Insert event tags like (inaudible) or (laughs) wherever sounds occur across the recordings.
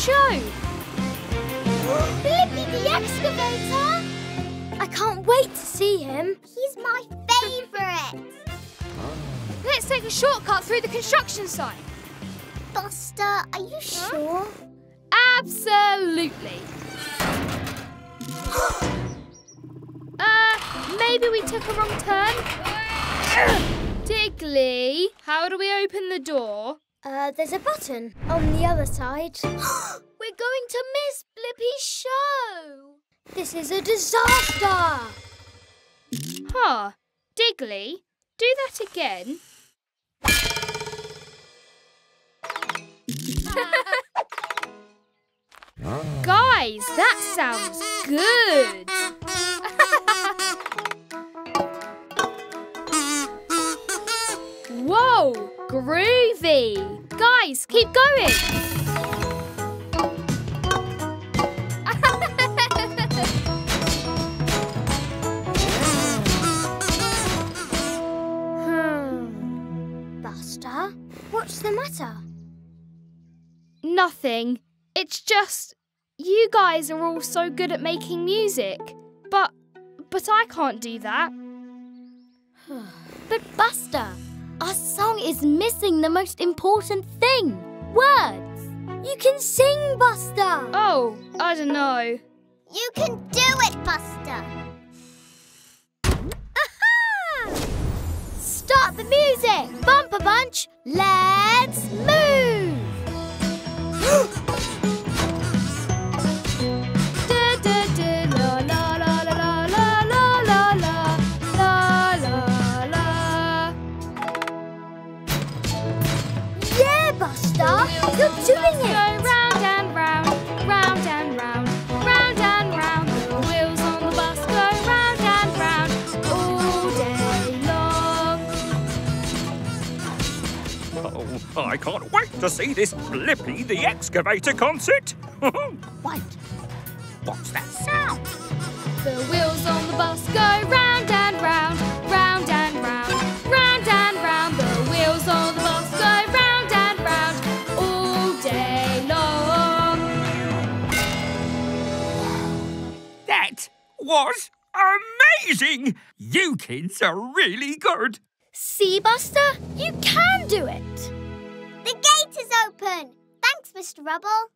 show. Blippi the excavator! I can't wait to see him. He's my favourite. (laughs) Let's take a shortcut through the construction site. Buster, are you sure? Absolutely. (gasps) uh, maybe we took a wrong turn. (laughs) Diggly, how do we open the door? Uh, there's a button on the other side. (gasps) We're going to miss Blippi's show. This is a disaster! Huh. Diggly, do that again. (laughs) Guys, that sounds good. (laughs) Whoa, groovy. Guys, keep going. Hmm. Buster, what's the matter? Nothing. It's just you guys are all so good at making music. But but I can't do that. (sighs) But Buster, our song is missing the most important thing words. You can sing, Buster. Oh, I don't know. You can do it, Buster. Aha! Start the music. Bumper Bunch, let's move. Doing Go round and round, round and round, round and round. The wheels on the bus go round and round all day long. Oh, I can't wait to see this Blippi the Excavator concert. (laughs) Wait, what's that sound? The wheels on the bus go round and round, was amazing! You kids are really good. See, Buster, you can do it. The gate is open. Thanks, Mr. Rubble.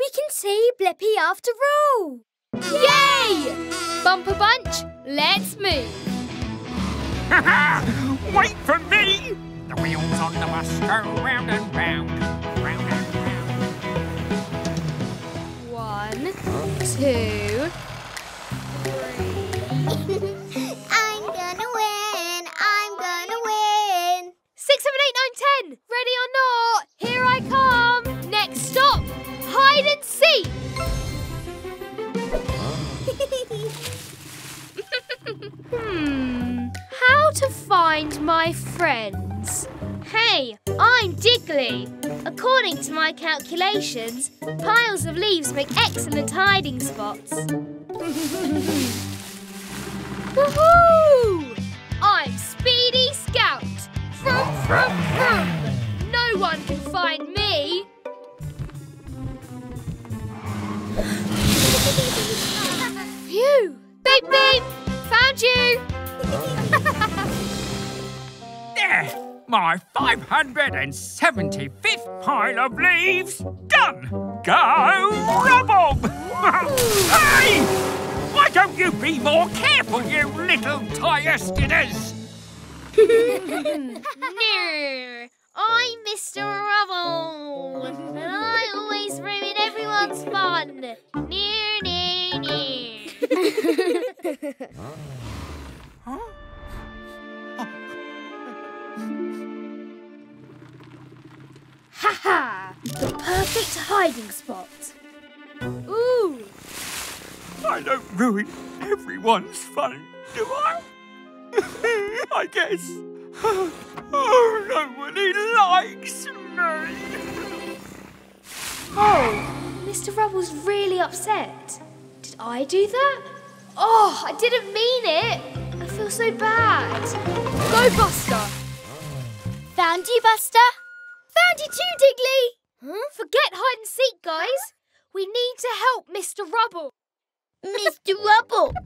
We can see Blippi after all. Yay! Bumper bunch, let's move. (laughs) Wait for me! The wheels on the bus go round and round, round and round. One, two, (laughs) I'm gonna win. I'm gonna win. six, seven, eight, nine, ten. Ready or not? Here I come. Next stop, hide and seek. (laughs) Hmm, how to find my friends? Hey, I'm Diggly. According to my calculations, piles of leaves make excellent hiding spots. (laughs) Woohoo! I'm Speedy Scout. Vroom, vroom, vroom. No one can find me. (laughs) Phew! Beep beep! Found you! (laughs) There! My 575th pile of leaves done! Go, Rubble! (laughs) hey! Why don't you be more careful, you little tire skidders? (laughs) no, I'm Mr. Rubble, and I always ruin everyone's fun. Near, near, near. Ha ha! The perfect hiding spot. Ooh, I don't ruin everyone's fun, do I? (laughs) I guess. Oh, nobody likes me. Oh, Mr. Rubble's really upset. Did I do that? Oh, I didn't mean it. I feel so bad. Go, Buster. Found you, Buster? Found you too, Diggly. Forget hide and seek, guys. We need to help Mr. Rubble. Mr. Rubble. (laughs)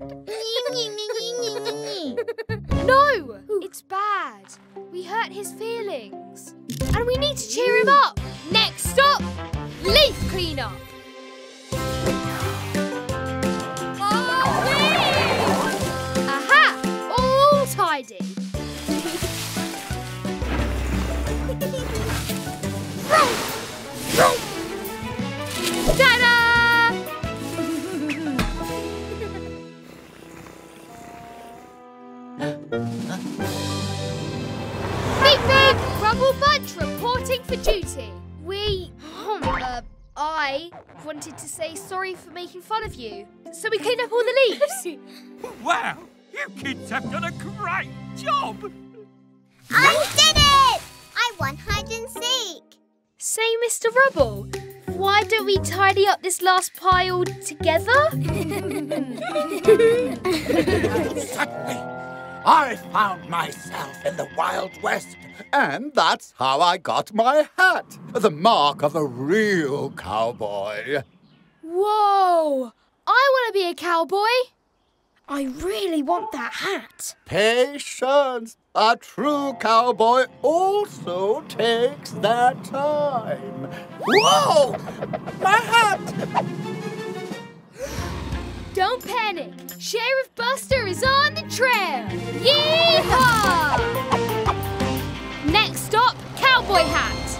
No, it's bad. We hurt his feelings. And we need to cheer him up. Next stop, leaf cleanup. Aha! All tidy. Ta-da! Beep beep! Rubble Bunch reporting for duty. We, uh, I wanted to say sorry for making fun of you. So we cleaned up all the leaves. Wow, you kids have done a great job. I did it! I won hide and seek. Say, Mr. Rubble, why don't we tidy up this last pile together? Suddenly, I found myself in the Wild West, and that's how I got my hat. The mark of a real cowboy. Whoa! I want to be a cowboy. I really want that hat. Patience. A true cowboy also takes their time. Whoa! My hat! Don't panic. Sheriff Buster is on the trail. Yeehaw! Next stop, cowboy hat.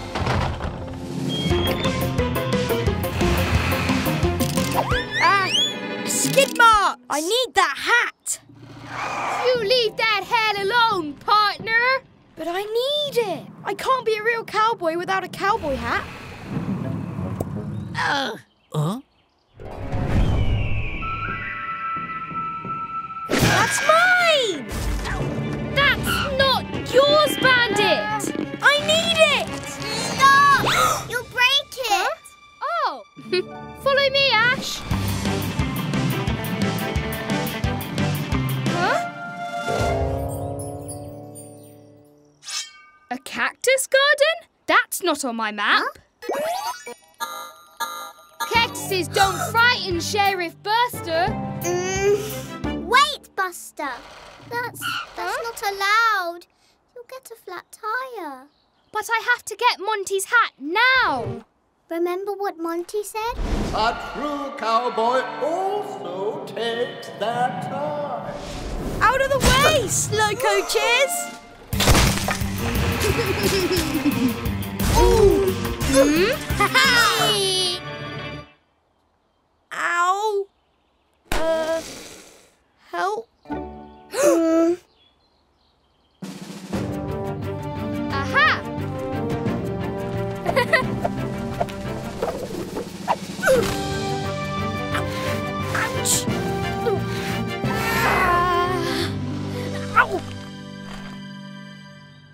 Ah, skid mark! I need that hat. You leave that hat alone, partner. But I need it. I can't be a real cowboy without a cowboy hat. Ugh! Huh? That's mine! That's not yours, Bandit. I need it! Stop! (gasps) You'll break it. Oh, (laughs) follow me, Ash. A cactus garden? That's not on my map. Cactuses don't frighten Sheriff Buster. Mm. Wait, Buster. That's that's not allowed. You'll get a flat tire. But I have to get Monty's hat now. Remember what Monty said? A true cowboy also takes their time. Out of the way, slow coaches! (laughs) (laughs) Ow! Uh, help?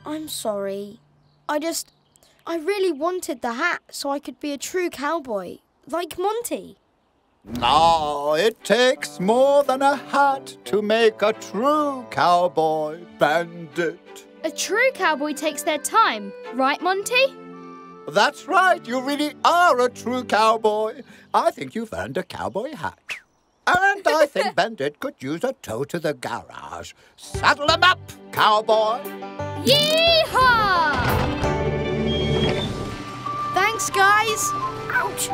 I'm sorry. I just. I really wanted the hat so I could be a true cowboy, like Monty. No, it takes more than a hat to make a true cowboy bandit. A true cowboy takes their time, right, Monty? That's right, you really are a true cowboy. I think you've earned a cowboy hat. And I think (laughs) Bandit could use a tow to the garage. Saddle him up, cowboy. Yeehaw! Thanks, guys! Ouch!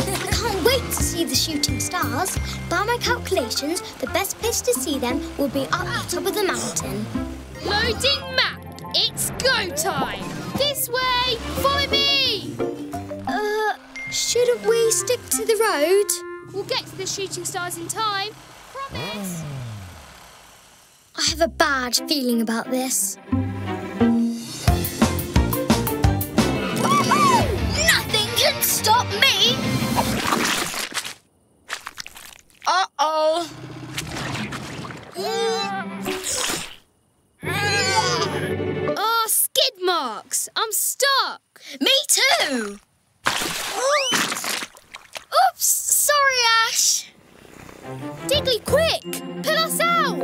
I can't wait to see the shooting stars. By my calculations, the best place to see them will be up the top of the mountain. Loading map. It's go time. This way. Follow me. Uh, shouldn't we stick to the road? We'll get to the shooting stars in time. Promise. I have a bad feeling about this. Nothing can stop me! Uh-oh! Oh, skid marks. I'm stuck. Me too! Oops! Sorry, Ash! Diggly, quick. Pull us out.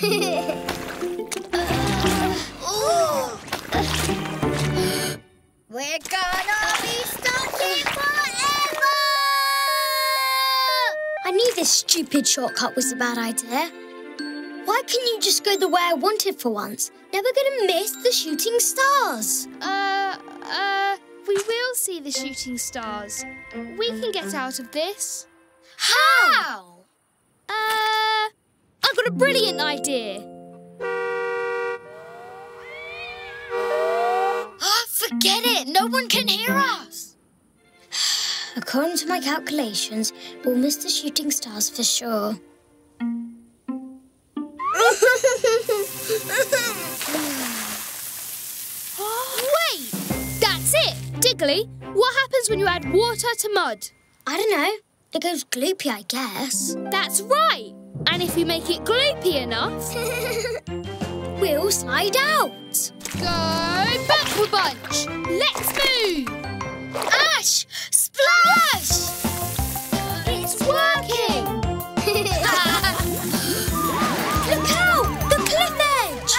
(laughs) We're gonna be stuck here forever! I knew this stupid shortcut was a bad idea. Why can't you just go the way I wanted for once? Never gonna miss the shooting stars. Uh, uh, we will see the shooting stars. We can get out of this. How? Uh, I've got a brilliant idea. (gasps) Oh, forget it. No one can hear us. According to my calculations, we'll miss the shooting stars for sure. (laughs) Wait! Diggly, what happens when you add water to mud? I don't know. It goes gloopy, I guess. That's right! And if you make it gloopy enough, (laughs) We'll slide out. go backward bunch! Let's move! Ash! Splash! It's working! (laughs) Look out! The cliff edge!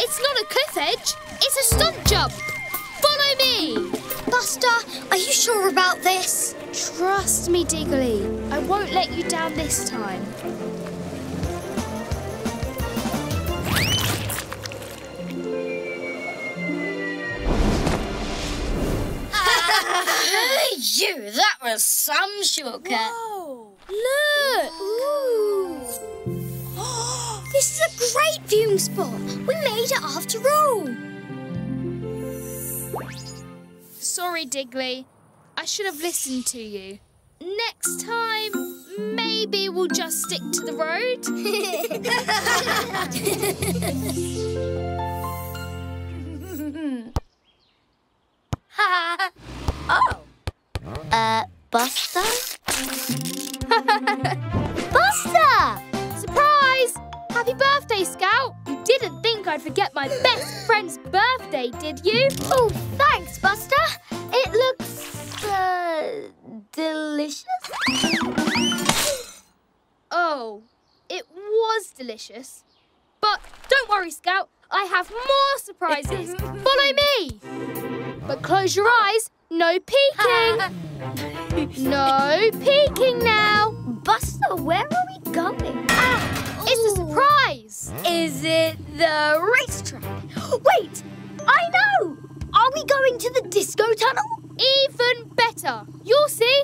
It's not a cliff edge, it's a stunt jump! Follow me! Buster, are you sure about this? Trust me, Diggly. I won't let you down this time. (laughs) you, that was some shortcut. Look! (gasps) This is a great viewing spot. We made it after all. Sorry, Diggly. I should have listened to you. Next time, maybe we'll just stick to the road. (laughs) Oh. Uh, Buster? (laughs) Buster! Happy birthday, Scout! You didn't think I'd forget my best friend's birthday, did you? Oh, thanks, Buster. It looks, uh, delicious. Oh, it was delicious. But don't worry, Scout. I have more surprises. Follow me. But close your eyes. No peeking. (laughs) no peeking now. Buster, where are we going? It's a surprise. Is it the racetrack? Wait, I know! Are we going to the disco tunnel? Even better. You'll see.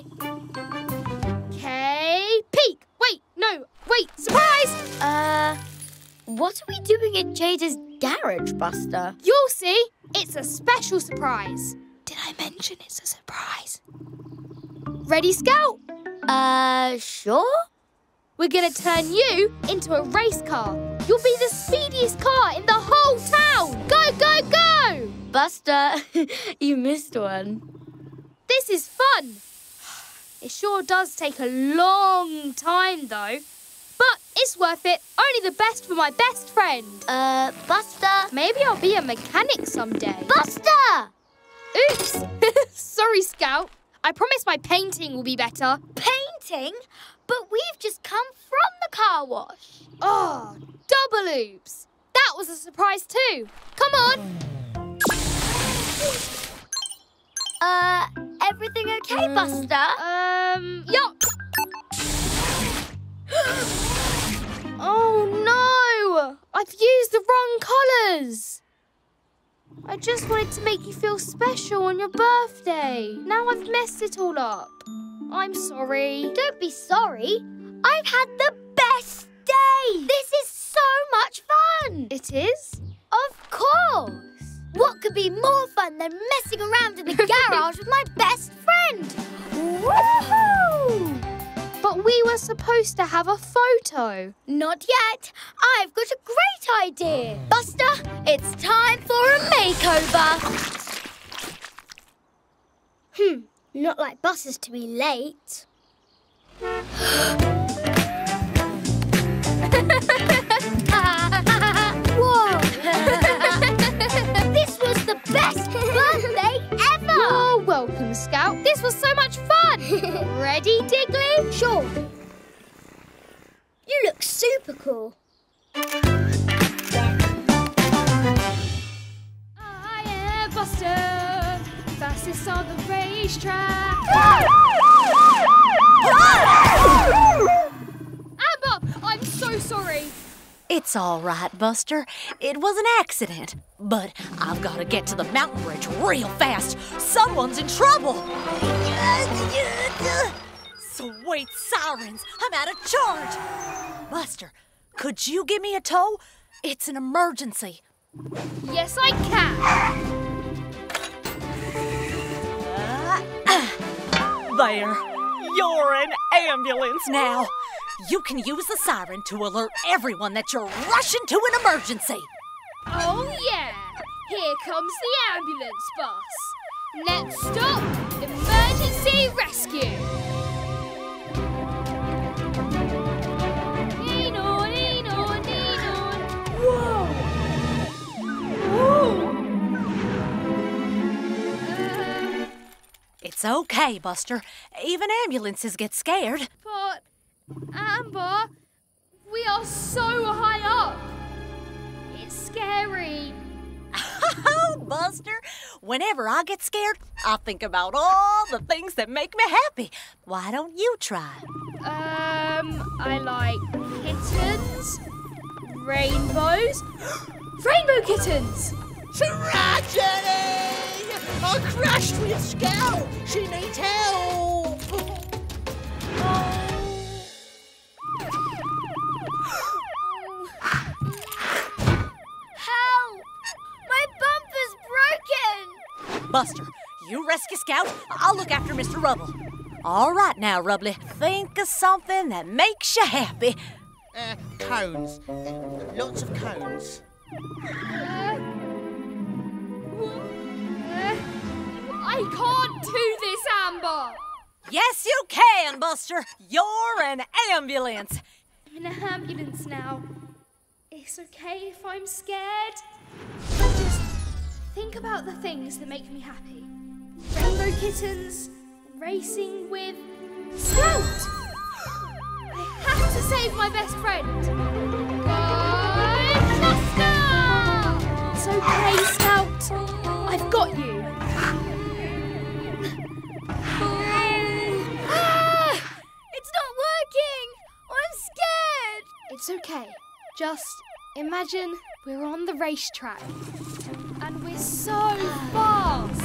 Okay, peek. Wait, no, wait, surprise. Uh, what are we doing in Jada's garage, Buster? You'll see. It's a special surprise. Did I mention it's a surprise? Ready, Scout? Uh, sure? We're going to turn you into a race car. You'll be the speediest car in the whole town. Go, go, go! Buster, (laughs) you missed one. This is fun. It sure does take a long time, though. But it's worth it. Only the best for my best friend. Uh, Buster? Maybe I'll be a mechanic someday. Buster! Oops! (laughs) Sorry, Scout. I promise my painting will be better. Painting? But we've just come from the car wash. Oh, double oops. That was a surprise too. Come on. Uh, everything okay, Buster? Um, yup. (gasps) oh no! I've used the wrong colours. I just wanted to make you feel special on your birthday. Now I've messed it all up. I'm sorry. Don't be sorry. I've had the best day. This is so much fun. It is? Of course. What could be more fun than messing around in the (laughs) garage with my best friend? Woohoo! But we were supposed to have a photo. Not yet. I've got a great idea. Buster, it's time for a makeover. Hmm, not like buses to be late. Whoa! (laughs) this was the best birthday ever. You're welcome, Scout. This was so much fun. (laughs) Ready, Diggly? Sure. typical. I am Buster, fastest on the racetrack. Amber, I'm so sorry. It's all right, Buster. It was an accident. But I've got to get to the mountain bridge real fast. Someone's in trouble. Sweet sirens, I'm out of charge. Buster, could you give me a tow? It's an emergency. Yes, I can. There. You're an ambulance now. You can use the siren to alert everyone that you're rushing to an emergency. Oh yeah, here comes the ambulance bus. Next stop, emergency rescue. Nino, Nino, Nino. Whoa! Whoa! It's okay, Buster. Even ambulances get scared. but Amber, we are so high up. It's scary. (laughs) Oh, Buster, whenever I get scared, I think about all the things that make me happy. Why don't you try? Um, I like kittens, rainbows, (gasps) rainbow kittens. Tragedy! I crashed with Scout! She needs help! Help! My bumper's broken! Buster, you rescue Scout. I'll look after Mr. Rubble. All right now, Rubbly. Think of something that makes you happy. Uh, cones. Lots of cones. Uh, I can't do this, Amber. Yes, you can, Buster. You're an ambulance. I'm in an ambulance now. It's okay if I'm scared. But Just think about the things that make me happy. Rainbow kittens, racing with Scout. I have to save my best friend. Go Buster! It's okay, Scout. I've got you. Ah! (gasps) It's not working! I'm scared! It's okay. Just imagine we're on the racetrack and we're so fast.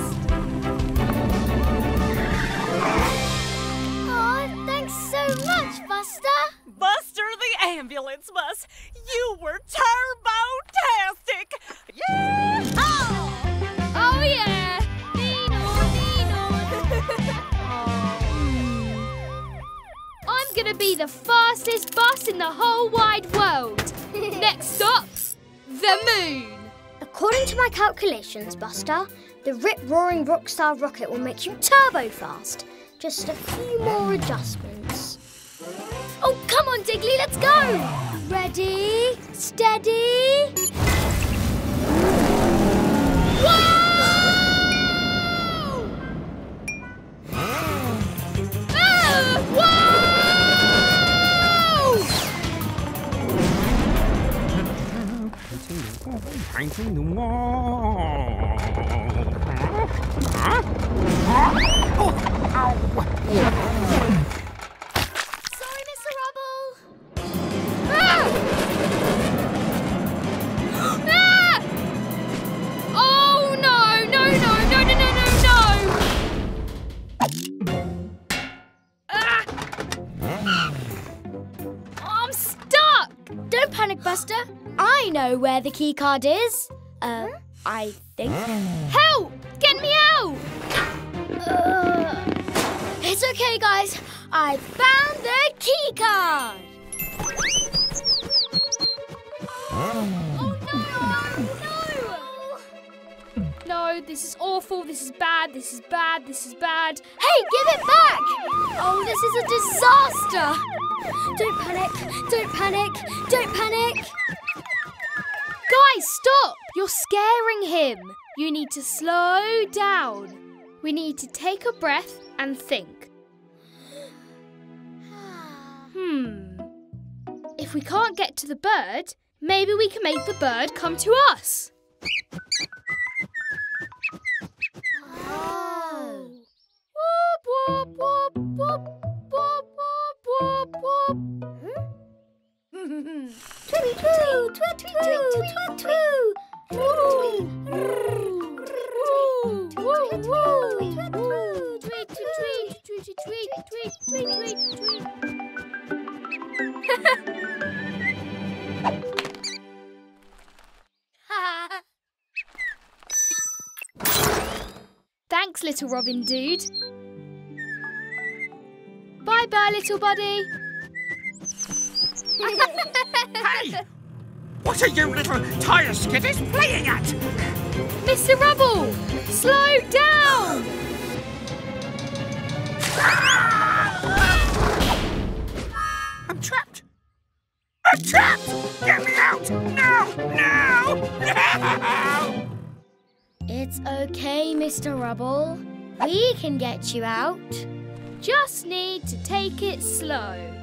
Oh, thanks so much, Buster! Buster the ambulance bus. You were turbo-tastic. Yeah! Oh oh yeah! Nino, Nino! (laughs) I'm gonna be the fastest bus in the whole wide world. (laughs) Next stop, the moon. According to my calculations, Buster, the rip roaring rockstar rocket will make you turbo fast. Just a few more adjustments. Oh, come on, Diggly, let's go! Ready, steady. Painting the wall. Huh? Oh, ow. Know where the key card is. Uh, I think. Help! Get me out! Uh, it's okay, guys. I found the key card. Oh no! No! No, this is awful, this is bad, this is bad, this is bad. Hey, give it back! Oh, this is a disaster. Don't panic. Don't panic. Don't panic. Guys, stop! You're scaring him. You need to slow down. We need to take a breath and think. Hmm. If we can't get to the bird, maybe we can make the bird come to us. Oh. Whoop, whoop, whoop, whoop, whoop, whoop, whoop, whoop. Thanks, little Robin Dude. Bye bye, little buddy. (laughs) Hey! What are you little tire skidders playing at? Mr. Rubble, slow down! I'm trapped! I'm trapped! Get me out! No! No! No! It's okay, Mr. Rubble. We can get you out. Just need to take it slow.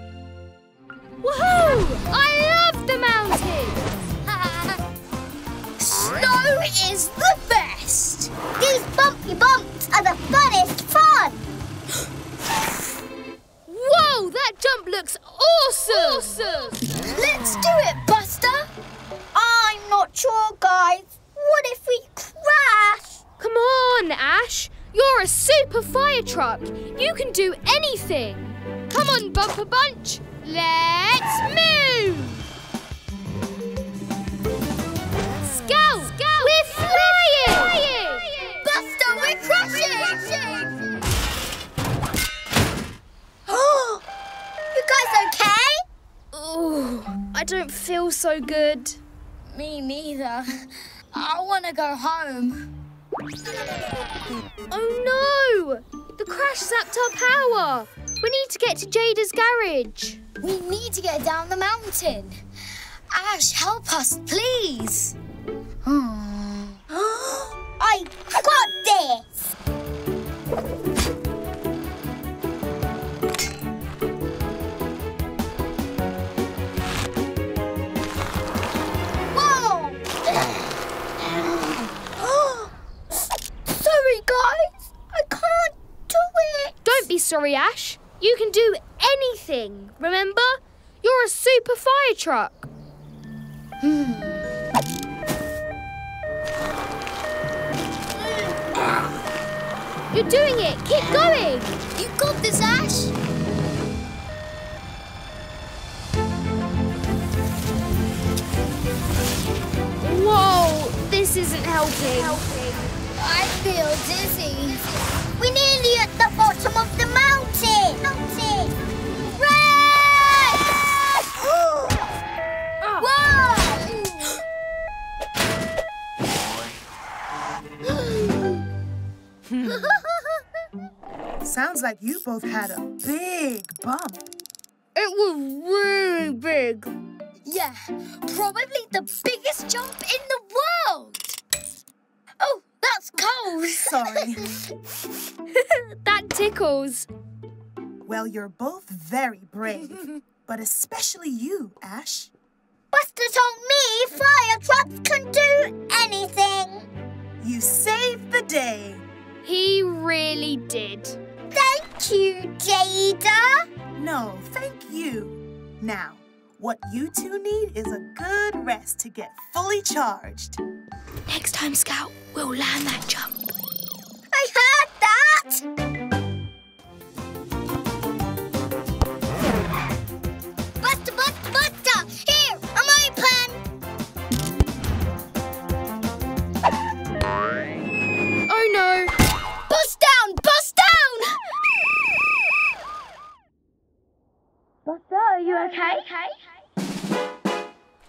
Woohoo! I love the mountains! (laughs) Snow is the best. These bumpy bumps are the funnest fun. (gasps) Whoa, that jump looks awesome! Awesome! Let's do it, Buster. I'm not sure, guys. What if we crash? Come on, Ash. You're a super fire truck. You can do anything. Come on, Bumper Bunch. Let's move! Scout! Scout! We're flying! Buster, we're crashing. Oh, (gasps) you guys okay? Oh, I don't feel so good. Me neither. I want to go home. Oh no! The crash zapped our power. We need to get to Jada's garage. We need to get down the mountain. Ash, help us, please. (gasps) I got this. Whoa! (gasps) Sorry, guys. I can't do it. Don't be sorry, Ash. You can do anything, remember? You're a super fire truck. (sighs) You're doing it. Keep going. You got this, Ash. Whoa, this isn't helping. I feel dizzy. We're nearly at the bottom of the mountain. Mountain. (gasps) Sounds like you both had a big bump. It was really big. yeah, probably the biggest jump in the world. Oh, that's cold. Sorry. (laughs) That tickles. Well, you're both very brave, (laughs) but especially you, Ash. Buster told me fire trucks can do anything. You saved the day. He really did. Thank you, Jada. No, thank you. Now, what you two need is a good rest to get fully charged. Next time, Scout, we'll land that jump. I heard that. Okay?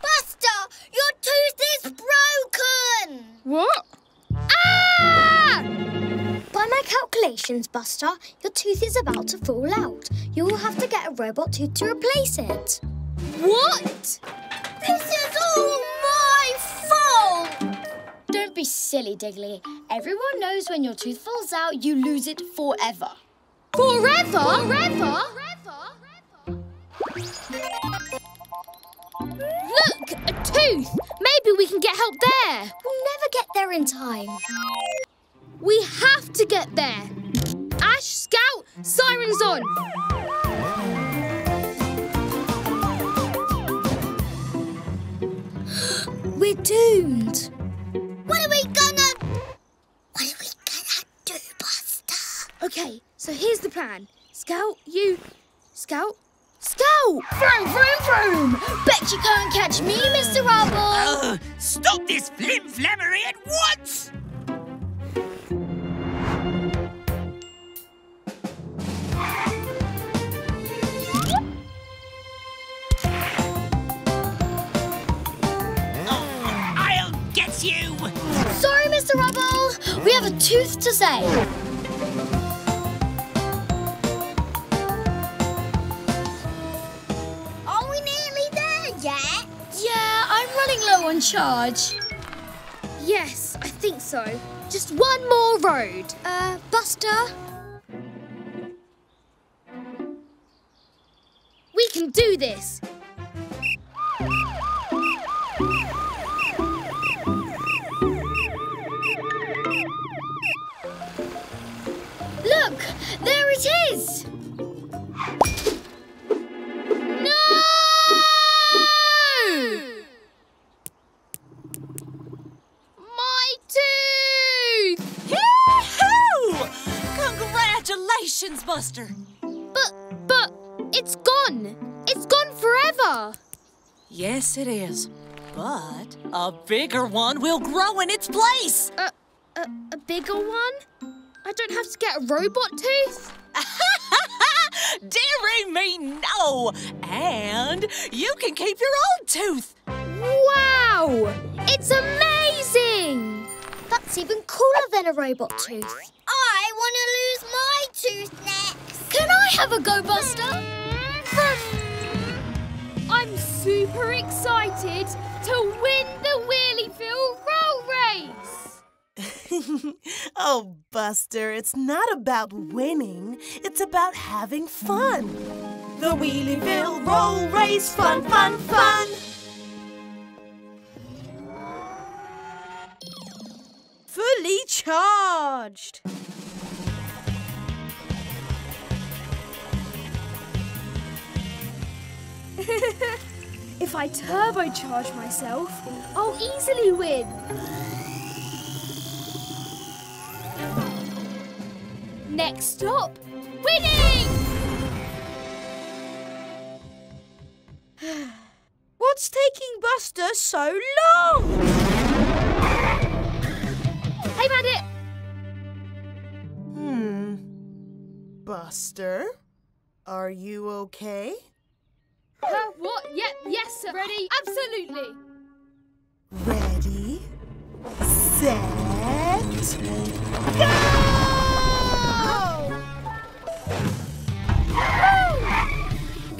Buster, your tooth is broken. What? Ah! By my calculations, Buster, your tooth is about to fall out. You will have to get a robot tooth to replace it. What? This is all my fault. Don't be silly, Diggly. Everyone knows when your tooth falls out, you lose it forever. Forever? Forever? Look, a tooth. Maybe we can get help there. We'll never get there in time. We have to get there. Ash, Scout, sirens on. (gasps) We're doomed. What are we gonna... What are we gonna do, Buster? Okay, so here's the plan. Scout, you... Scout? Scout! Vroom, vroom, vroom! Bet you can't catch me, Mr. Rubble! Uh, stop this flim-flammery at once! I'll get you! Sorry, Mr. Rubble. We have a tooth to say. On charge. Yes, I think so. Just one more road. Uh, Buster? We can do this. Look, there it is. Congratulations, Buster. But, but, it's gone. It's gone forever. Yes, it is. But a bigger one will grow in its place. A, a, a bigger one? I don't have to get a robot tooth? (laughs) Dearie me, no! And you can keep your own tooth. Wow! It's amazing! That's even cooler than a robot tooth. I want to lose my tooth next. Can I have a go, Buster? I'm super excited to win the Wheelieville Roll Race! (laughs) oh, Buster, it's not about winning. It's about having fun. The Wheelieville Roll Race, fun, fun, fun. Charged. (laughs) If I turbocharge myself, I'll easily win. Next stop, winning! (sighs) What's taking Buster so long? Hey, Bandit! Hmm. Buster, are you okay? Uh, what? Yeah, yes, sir. Ready? Absolutely. Ready, set, Go!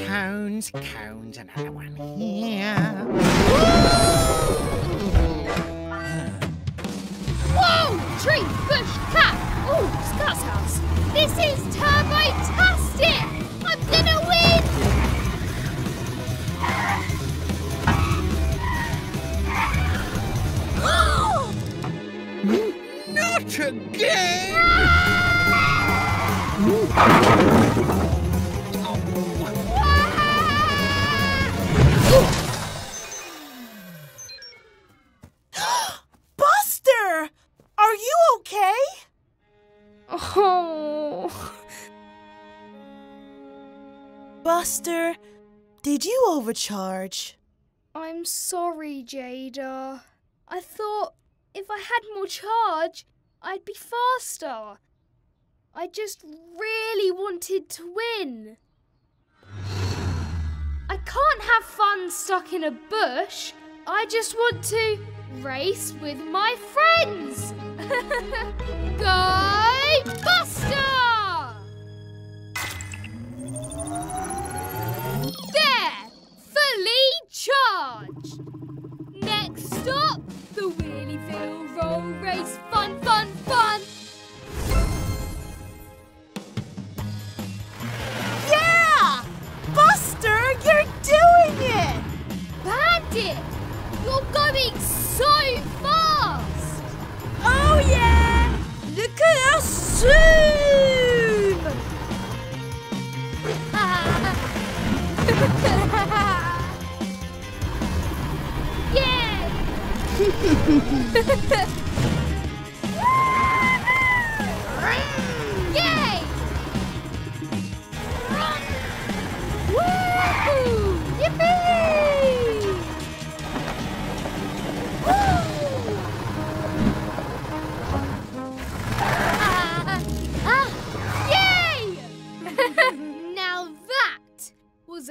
Cones, cones, another one here. Whoa! Tree, bush, cat! Oh, Scout's house. This is turbo-tastic! I'm gonna win! (gasps) Not again! Ah! (laughs) okay? Oh. Buster, did you overcharge? I'm sorry, Jada. I thought if I had more charge, I'd be faster. I just really wanted to win. I can't have fun stuck in a bush. I just want to race with my friends. (laughs) Go Buster! There! Fully charged! Next stop, the Wheelieville Roll Race. Fun, fun, fun! Yeah! Buster, you're doing it! You're going so fast! Oh yeah! Look at us zoom! (laughs) yeah! (laughs) (laughs)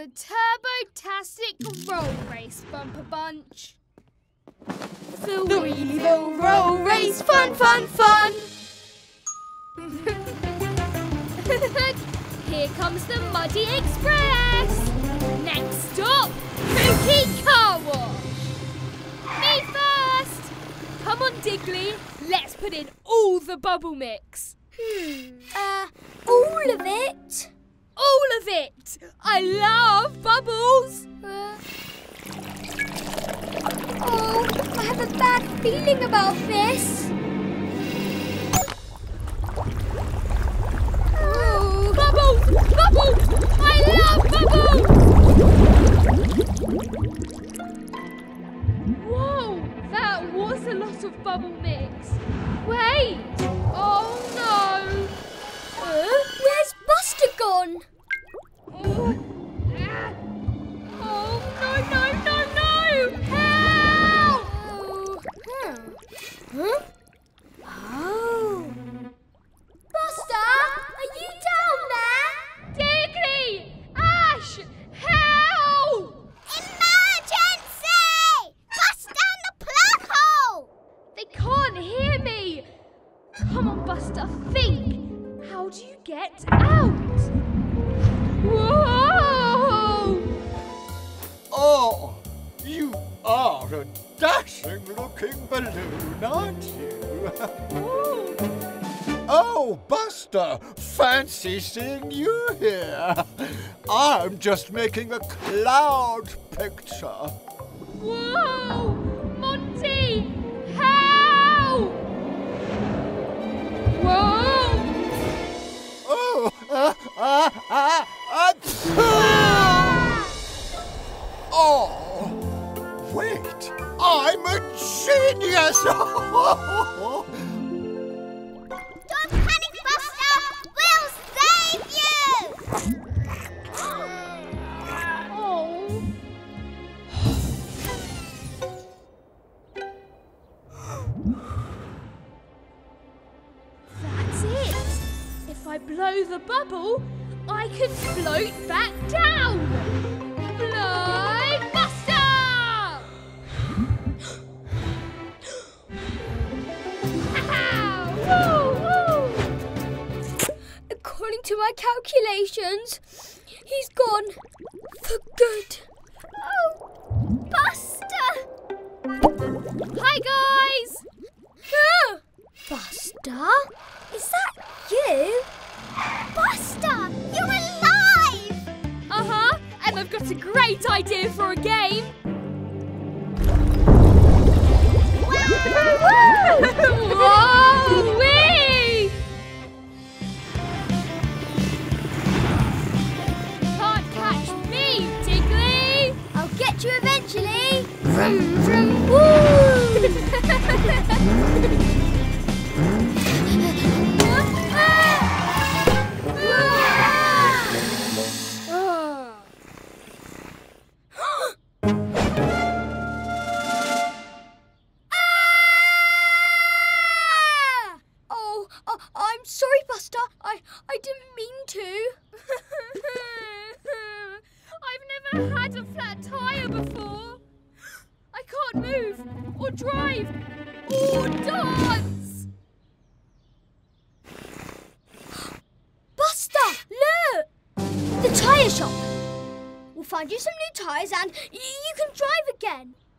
a turbo-tastic roll race, Bumper Bunch. The Wheelie Roll Race, fun, fun, fun! (laughs) Here comes the Muddy Express! Next stop, Pookie Car Wash! Me first! Come on, Diggly, let's put in all the bubble mix. Hmm. Uh, all of it? All of it! I love bubbles! Uh, oh, I have a bad feeling about this. Oh, bubbles! Bubbles! I love bubbles! Whoa! That was a lot of bubble mix. Wait! Oh no! Uh, where's Buster gone? Oh, oh no, no, no, no! Help! Oh. Huh? Oh. Buster, are you down fancy seeing you here. I'm just making a cloud picture. Whoa! Drive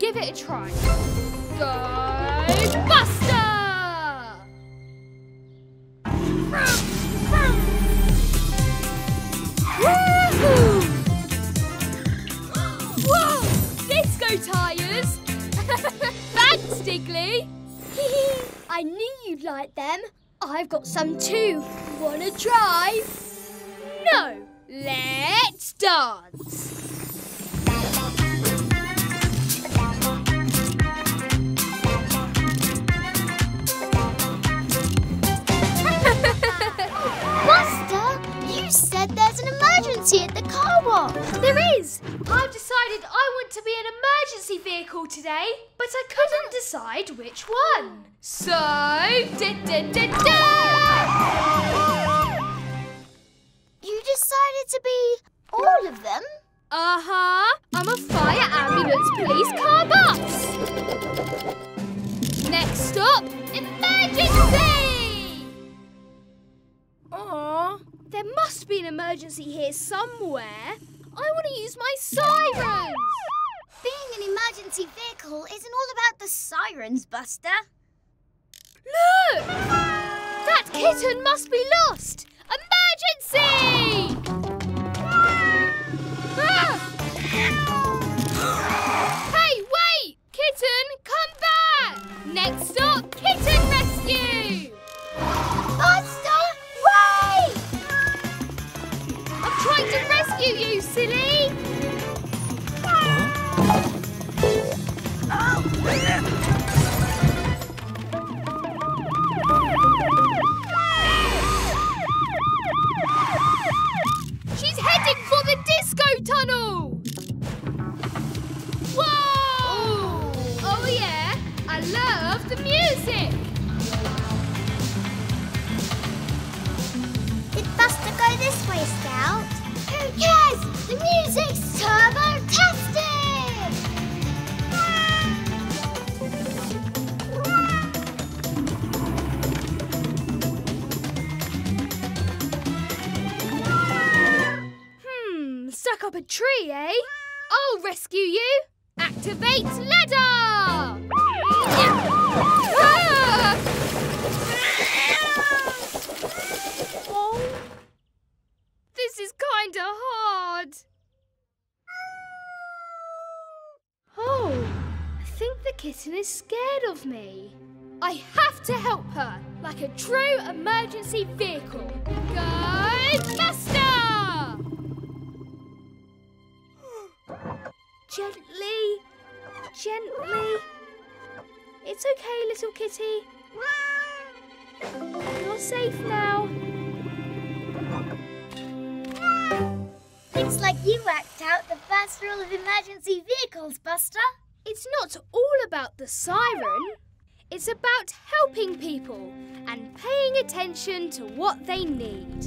give it a try. Go Buster! Whoa! Disco tires! (laughs) Thanks, Diggly! (laughs) I knew you'd like them. I've got some too. Wanna try? No! Let's dance! At the car wash. There is! I've decided I want to be an emergency vehicle today, but I couldn't decide which one. So, da da da da! You decided to be all of them? Uh huh. I'm a fire ambulance police car box. Next stop, emergency! Aw, there must be an emergency here somewhere. I want to use my sirens. Being an emergency vehicle isn't all about the sirens, Buster. Look! That kitten must be lost! Emergency! Ah! hey, wait! Kitten, come back! Next stop, kitten rescue! To rescue you, silly! She's heading for the disco tunnel! Whoa! Oh yeah, I love the music! Did Buster go this way, Scout? Cares? The music's turbo-tastic! Hmm, stuck up a tree, eh? I'll rescue you! Activate ladder! Ah! Oh, this is kinda hard. Oh, I think the kitten is scared of me. I have to help her, like a true emergency vehicle. Go Buster! Gently, gently. It's okay, little kitty. You're safe now. Looks like you worked out the first rule of emergency vehicles, Buster. It's not all about the siren. It's about helping people and paying attention to what they need.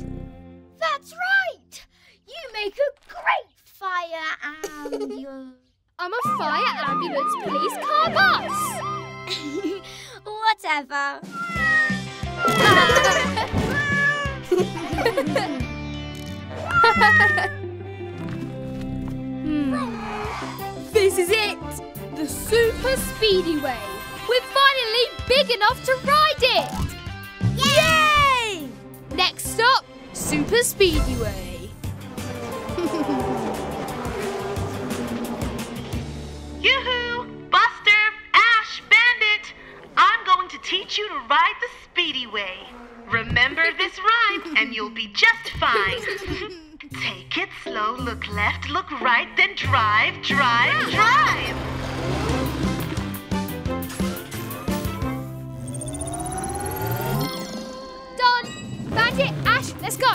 That's right! You make a great fire ambulance. (laughs) I'm a fire ambulance police car bus. (laughs) Whatever. (laughs) Hmm. This is it! The super speedy way. We're finally big enough to ride it! Yay! Next stop, super speedy way. (laughs) Yoo-hoo! Buster, Ash, Bandit! I'm going to teach you to ride the speedy way. Remember this rhyme and you'll be just fine. (laughs) Take it slow, look left, look right, then drive, drive, drive. Done. Bandit, Ash, let's go.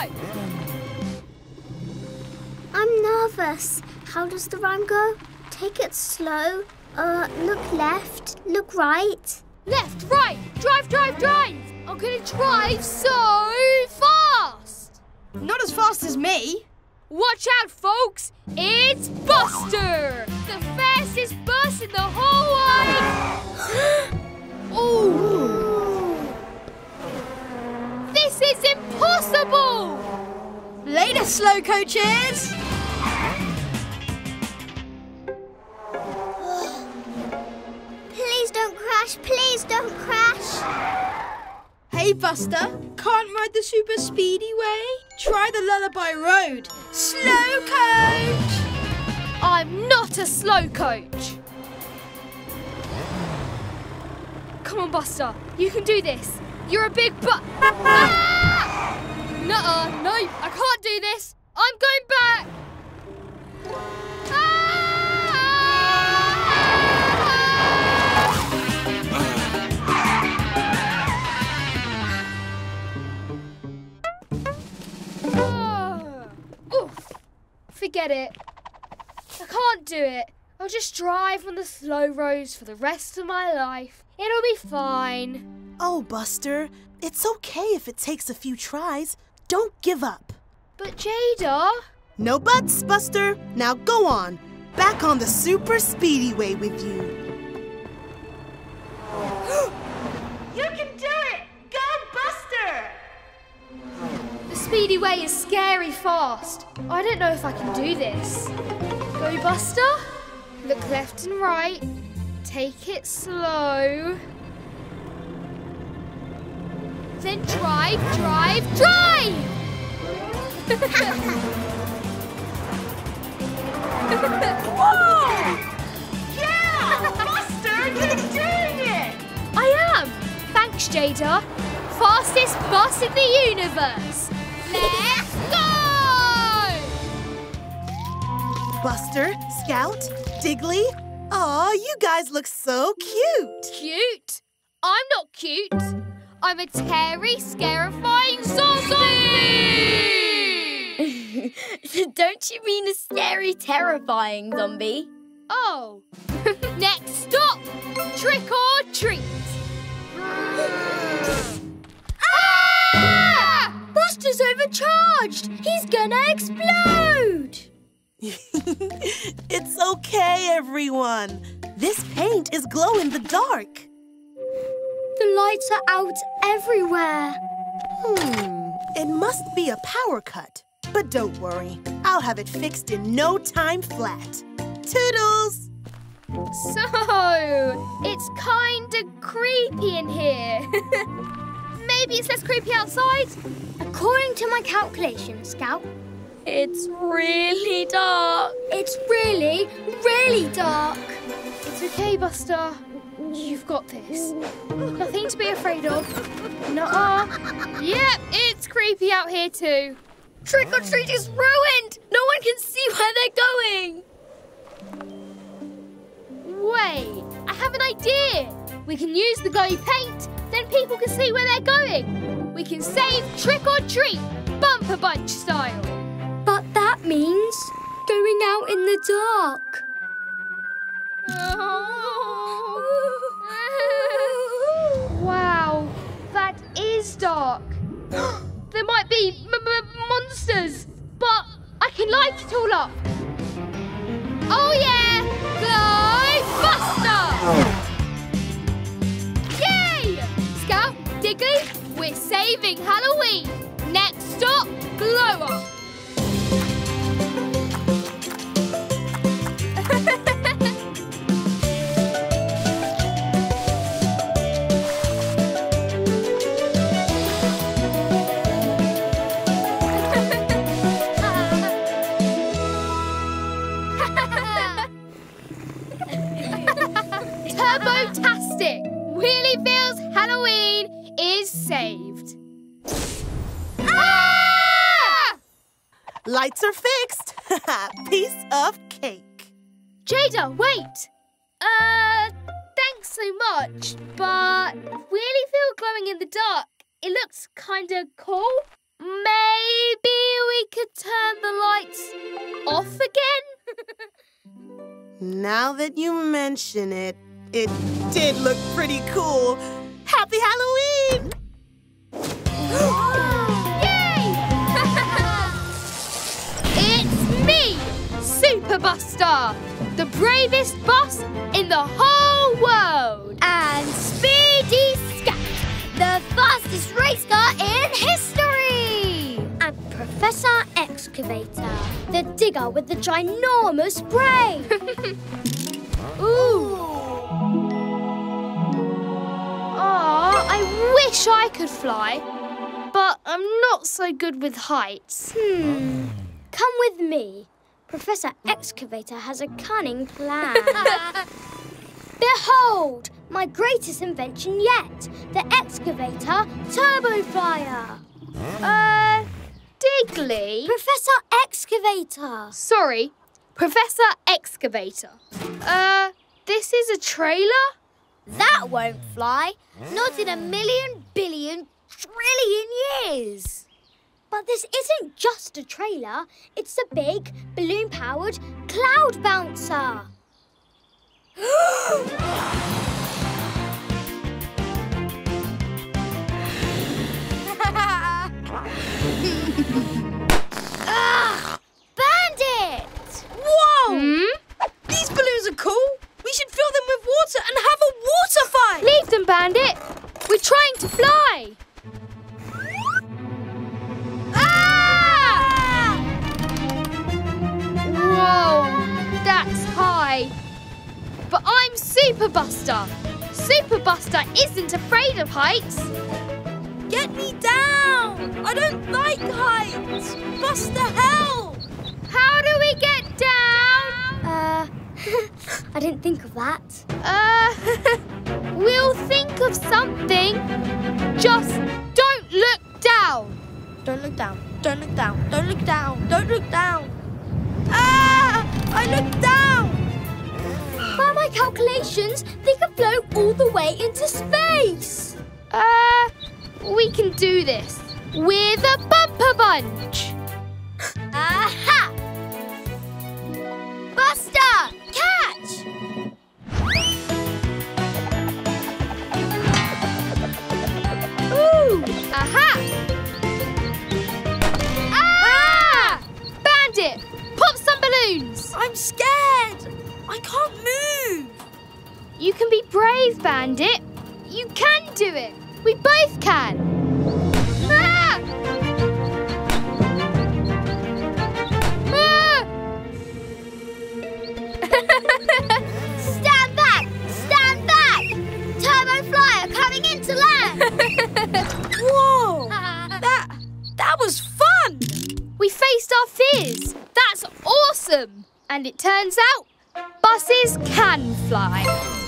I'm nervous. How does the rhyme go? Take it slow. Uh, look left, look right. Left, right, drive, drive, drive. I'm gonna drive so fast. Not as fast as me. Watch out, folks! It's Buster, the fastest bus in the whole wide. (gasps) Ooh. This is impossible. Later, slow coaches. (gasps) Please don't crash, please don't crash. Hey, Buster. Can't ride the super speedy way? Try the Lullaby Road. Slow coach. I'm not a slow coach. Come on, Buster. You can do this. You're a big bu- ah! Nuh-uh. No, I can't do this. I'm going back. Forget it. I can't do it. I'll just drive on the slow roads for the rest of my life. It'll be fine. Oh, Buster, it's okay if it takes a few tries. Don't give up. But Jada, No buts, Buster. Now go on. Back on the super speedy way with you. (gasps) You can do speedy way is scary fast. I don't know if I can do this. Go, Buster. Look left and right. Take it slow. Then drive, drive, drive! (laughs) Whoa! Yeah! Buster, you're doing it! I am! Thanks, Jada. Fastest bus in the universe. Let's go! Buster, Scout, Diggly. Aw, you guys look so cute. Cute? I'm not cute. I'm a Terry scarifying zombie! (laughs) Don't you mean a scary, terrifying zombie? oh. (laughs) Next stop! Trick or treat! ah! Buster's overcharged! He's gonna explode! (laughs) it's okay, everyone. This paint is glow in the dark. The lights are out everywhere. Hmm, it must be a power cut. But don't worry, I'll have it fixed in no time flat. Toodles! So, it's kinda creepy in here. (laughs) Maybe it's less creepy outside? According to my calculations, Scout, it's really dark. It's really, really dark. It's okay, Buster. You've got this. Nothing to be afraid of. Nuh-uh. Yep, it's creepy out here too. Trick or treat is ruined. No one can see where they're going. Wait, I have an idea. We can use the glowy paint, then people can see where they're going. We can save trick or treat, bumper bunch style. But that means going out in the dark. Oh. wow, that is dark. (gasps) there might be monsters, but I can light it all up. Oh yeah, Glow Buster! Oh. Ziggy, we're saving Halloween. Next stop, Glow Up. (laughs) Turbo-tastic! Really feels Halloween! is saved. Ah! Lights are fixed. (laughs) Piece of cake. Jada, wait. Uh, thanks so much, but really feel glowing in the dark. It looks kind of cool. Maybe we could turn the lights off again? (laughs) now that you mention it, it did look pretty cool. Happy Halloween! (gasps) Yay! (laughs) it's me, Super Buster, the bravest boss in the whole world. And Speedy Scat, the fastest race car in history. And Professor Excavator, the digger with the ginormous brain. (laughs) Ooh. Oh, I wish I could fly, but I'm not so good with heights. Hmm. Come with me. Professor Excavator has a cunning plan. (laughs) Behold, my greatest invention yet, the Excavator Turbo Flyer. Uh, Diggly? Professor Excavator. Sorry, Professor Excavator. Uh, this is a trailer? That won't fly. Not in a million, billion, trillion years. But this isn't just a trailer, it's a big, balloon powered cloud bouncer. (gasps) ah! Bandit! Whoa! Hmm? These balloons are cool. We should fill them with water and have a water fight. Leave them, Bandit. We're trying to fly. Ah! Whoa, that's high. But I'm Super Buster. Super Buster isn't afraid of heights. Get me down! I don't like heights. Buster, help! How do we get down? Uh, (laughs) I didn't think of that. Uh, (laughs) we'll think of something. Just don't look down. Don't look down. Don't look down. Don't look down. Don't look down. Ah! I looked down! By my calculations, they could float all the way into space. Uh, we can do this with a bumper bunch. (laughs) Aha! Buster, catch! Ooh, aha! Ah! Bandit, pop some balloons. I'm scared. I can't move. You can be brave, Bandit. You can do it. We both can. Stand back! Stand back! Turbo Flyer coming into land! (laughs) Whoa! Ah. that that was fun. We faced our fears. That's awesome. And it turns out buses can fly. (laughs)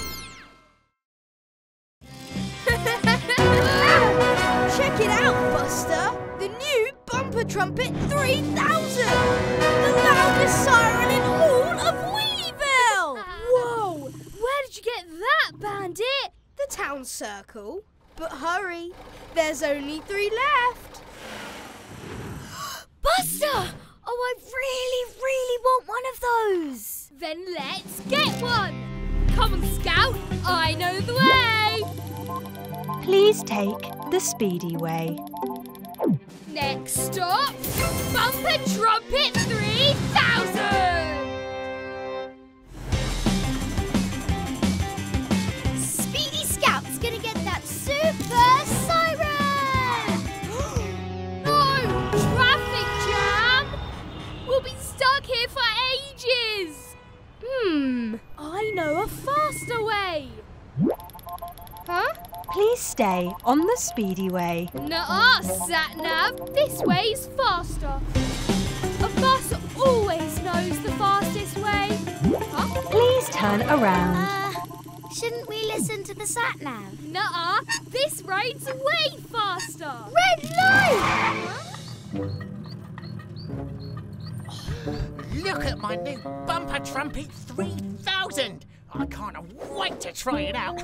Check it out, Buster. The new Bumper Trumpet 3000. The loudest siren in all of Wheelieville. Whoa! Where did you get that, Bandit? The town circle. But hurry, there's only three left. (gasps) Buster! Oh, I really, really want one of those. Then let's get one. Come on, Scout. I know the way. Please take the speedy way. Next stop, Bumper Trumpet 3000! Hmm, I know a faster way. Huh? Please stay on the speedy way. Nuh-uh, Satnav. This way's faster. A bus always knows the fastest way. Huh? Please turn around. Uh, shouldn't we listen to the sat nav? Nuh-uh. This road's way faster. Red light! My new Bumper Trumpet 3000. I can't wait to try it out.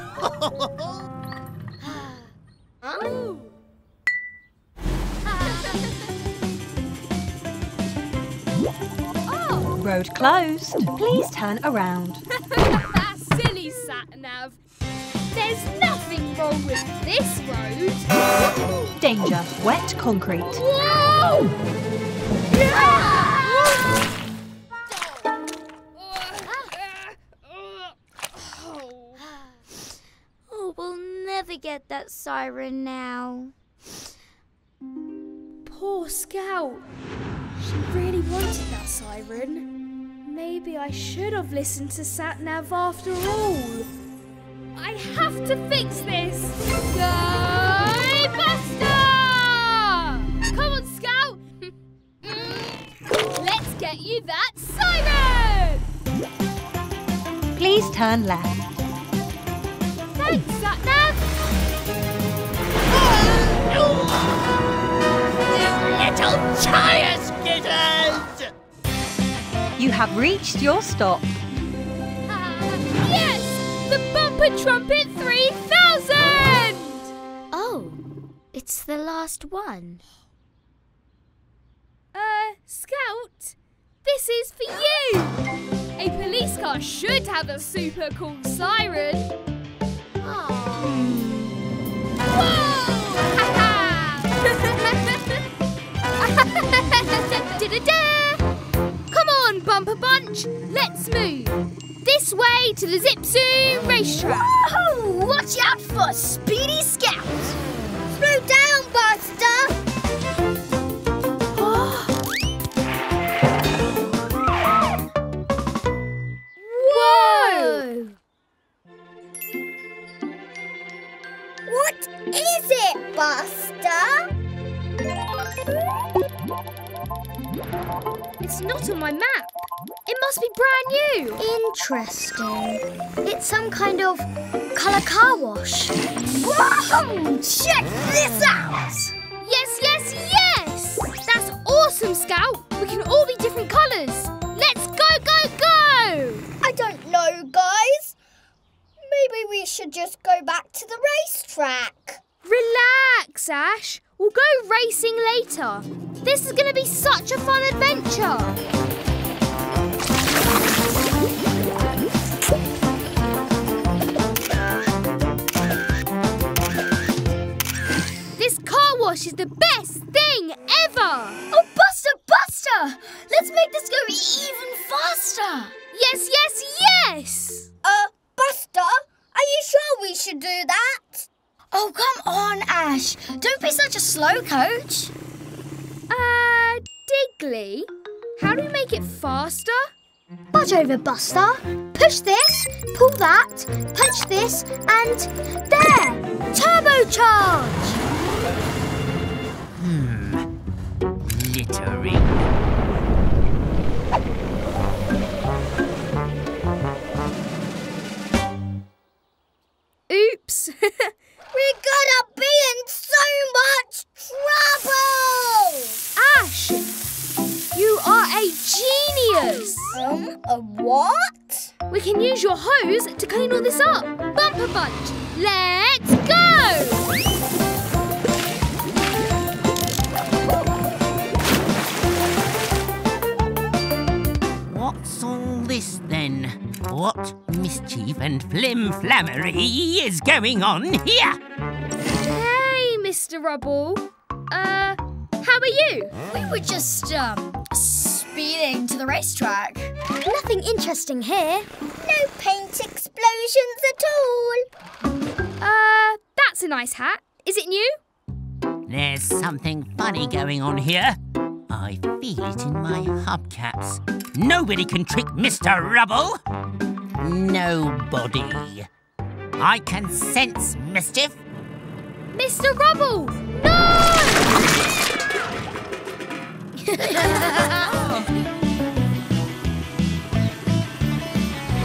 Ooh. (laughs) oh, Road closed. Please turn around. that (laughs) silly sat nav. There's nothing wrong with this road. Danger. Wet concrete. Whoa! Oh, never get that siren now. Poor Scout. She really wanted that siren. Maybe I should have listened to Sat Nav after all. I have to fix this. Go Buster! Come on, Scout. (laughs) Let's get you that siren. Please turn left. Thanks, Sat Nav. Little tire skidders! You have reached your stop. Yes! The Bumper Trumpet 3000! Oh, it's the last one. Uh, Scout, this is for you! A police car should have a super cool siren. Whoa! (laughs) Da-da-da! Come on, Bumper Bunch, let's move. This way to the Zip Zoom racetrack. Whoa! Watch out for Speedy Scout! Slow down, Buster! Whoa! What is it, Buster? It's not on my map. It must be brand new. Interesting. It's some kind of colour car wash. Whoa! Check this out! Yes, yes, yes! That's awesome, Scout. We can all be different colours. Let's go, go, go! I don't know, guys. Maybe we should just go back to the racetrack. Relax, Ash. We'll go racing later. This is going to be such a fun adventure. This car wash is the best thing ever! Oh, Buster, Buster! Let's make this go even faster. Yes, yes, yes! Uh, Buster, are you sure we should do that? Oh, come on, Ash. Don't be such a slow coach. Uh, Diggly, how do we make it faster? Budge over, Buster. Push this, pull that, punch this, and there! Turbocharge! Littering. Oops. (laughs) We're gonna be in so much trouble! Ash, you are a genius! Um, a what? We can use your hose to clean all this up. Bumper Bunch, let's go! What's all this then? What mischief and flim-flammery is going on here? Hey, Mr. Rubble. Uh, how are you? We were just, um, speeding to the racetrack. Nothing interesting here. No paint explosions at all. Uh, that's a nice hat. Is it new? There's something funny going on here. I feel it in my hubcaps. Nobody can trick Mr. Rubble. Nobody. I can sense mischief. Mr. Rubble! No! (laughs)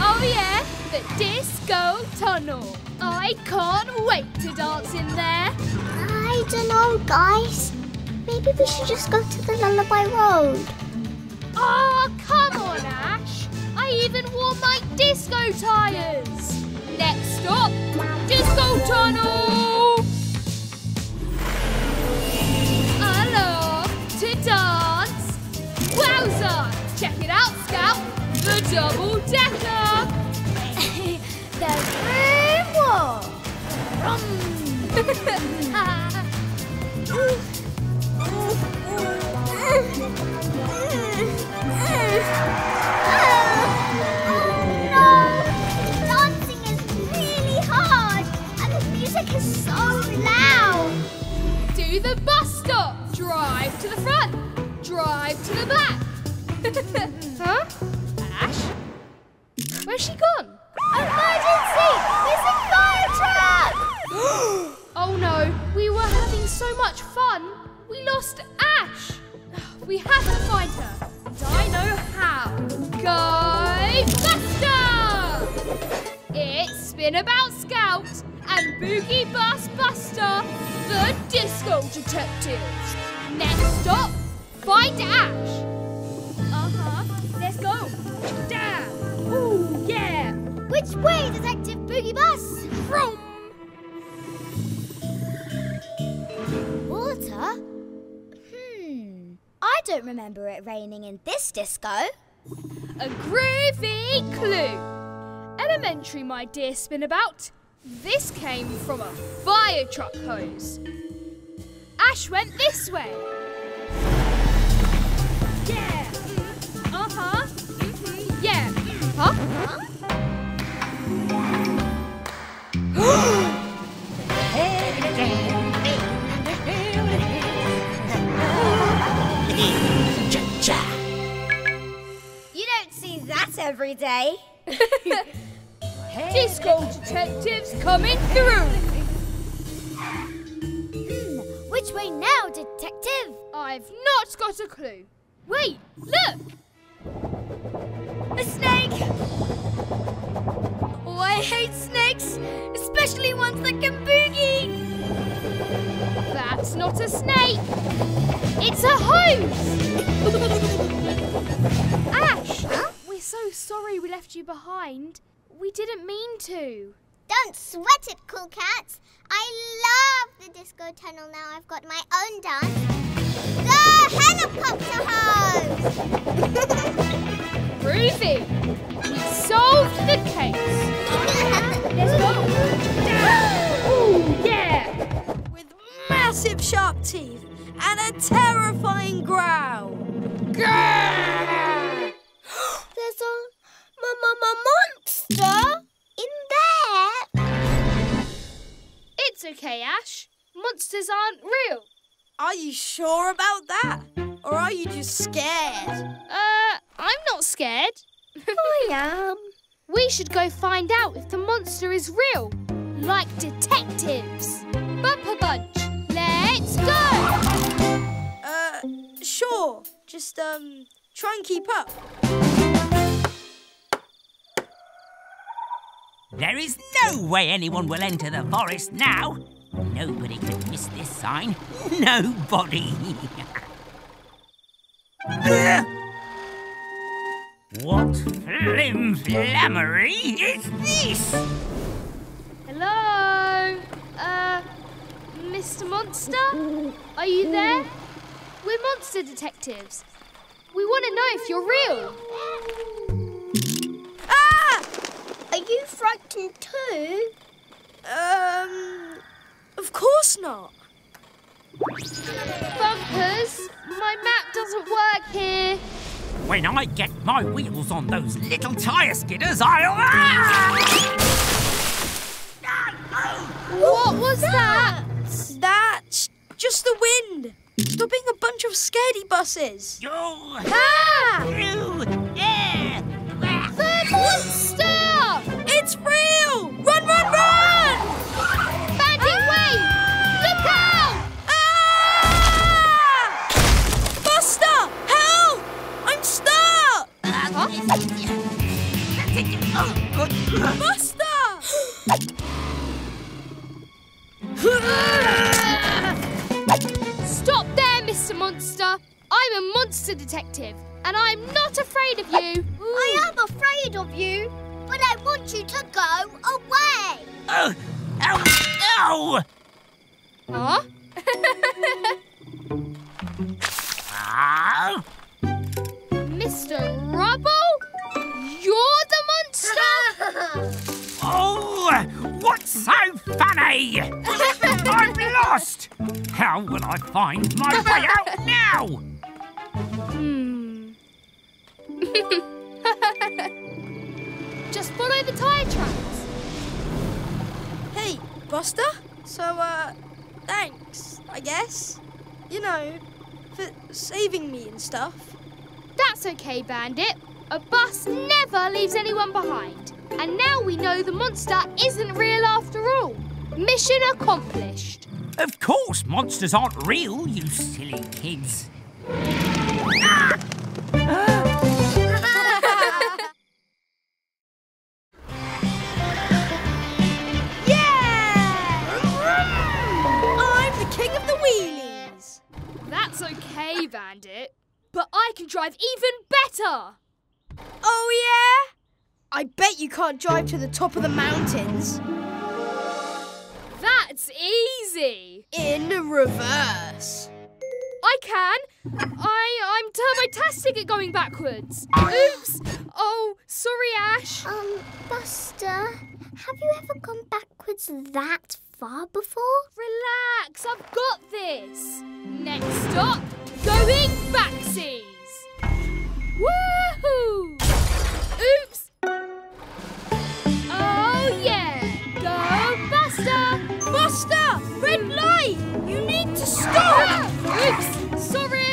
oh yeah, the disco tunnel. I can't wait to dance in there. I don't know, guys. Maybe we should just go to the Lullaby Road. Oh, come on, Ash. I even wore my disco tires. Next stop, Disco Tunnel. I to dance. Wowza! Check it out, Scout. The double decker. (laughs) the. Dancing is (laughs) (laughs) is really hard and the music is so loud. Do the bus stop. Drive to the front. Drive to the back. (laughs) huh? Ash? Where's she gone? Emergency! A fire (gasps) oh no, we were having so much fun. We lost Ash. We have to find her. And I know how. Go Buster! It's Spinabout Scout and Boogie Bus Buster, the Disco Detectives. Next stop, find Ash. Uh-huh, let's go. Down. Ooh, yeah. Which way, Detective Boogie Bus? From Water? I don't remember it raining in this disco. A groovy clue. Elementary, my dear Spinabout. This came from a fire truck hose. Ash went this way. Yeah. Mm. Uh-huh. Mhm. Yeah. Huh? (gasps) (gasps) (gasps) You don't see that every day. Disco detectives coming through. Hmm. Which way now, Detective? I've not got a clue. Wait, look! A snake! I hate snakes, especially ones that can boogie. That's not a snake. It's a hose. (laughs) Ash, we're so sorry we left you behind. We didn't mean to. Don't sweat it, cool cats. I love the disco tunnel now. I've got my own dance. The helicopter hose! (laughs) Groovy. We solved the case. Let's go. Ooh, yeah. With massive sharp teeth and a terrifying growl. (gasps) There's a m- m- m- monster in there. It's okay, Ash. Monsters aren't real. Are you sure about that? Or are you just scared? Uh, I'm not scared. (laughs) I am. We should go find out if the monster is real, like detectives. Bumper Bunch, let's go! Uh, sure. Just, um, try and keep up. There is no way anyone will enter the forest now. Nobody could miss this sign. Nobody. (laughs) what flim flammery is this? Hello? Uh, Mr. Monster? Are you there? We're monster detectives. We want to know if you're real. Ah! Are you frightened too? Um, of course not. Bumpers, my map doesn't work here. When I get my wheels on those little tyre skidders, I'll. Ah! What was that? That's just the wind. Stopping a bunch of scaredy buses. Oh, Ah! you, yeah. The monster! It's real! Stop there, Mr. Monster. I'm a monster detective, and I'm not afraid of you. I am afraid of you, but I want you to go away. Oh, ow, ow! Huh? (laughs) Ah, Mr. Rubble? You're the monster? (laughs) Oh, what's so funny? (laughs) I'm lost. How will I find my way out now? Hmm. (laughs) Just follow the tyre tracks. Hey, Buster. So, uh, thanks, I guess. You know, for saving me and stuff. That's okay, Bandit. A bus never leaves anyone behind. And now we know the monster isn't real after all. Mission accomplished. Of course, monsters aren't real, you silly kids. (laughs) Yeah! I'm the king of the wheelies. That's okay, Bandit. But I can drive even better. Oh, yeah? I bet you can't drive to the top of the mountains. That's easy. In reverse. I can. I I'm turbotastic at going backwards. Oops. Oh, sorry, Ash. Um, Buster, have you ever gone backwards that far before? Relax, I've got this. Next stop, going backsies. Woohoo! Oops. Oh yeah, go! Red light! You need to stop! Oops. Sorry.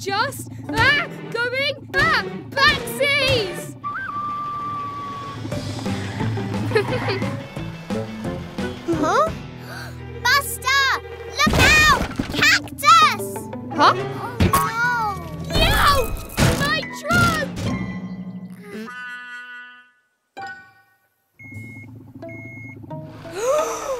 Just ah, going ah, backsies! Huh? Buster, look out! Cactus! Huh? Oh, Yo! My trunk! (gasps) (gasps) (gasps)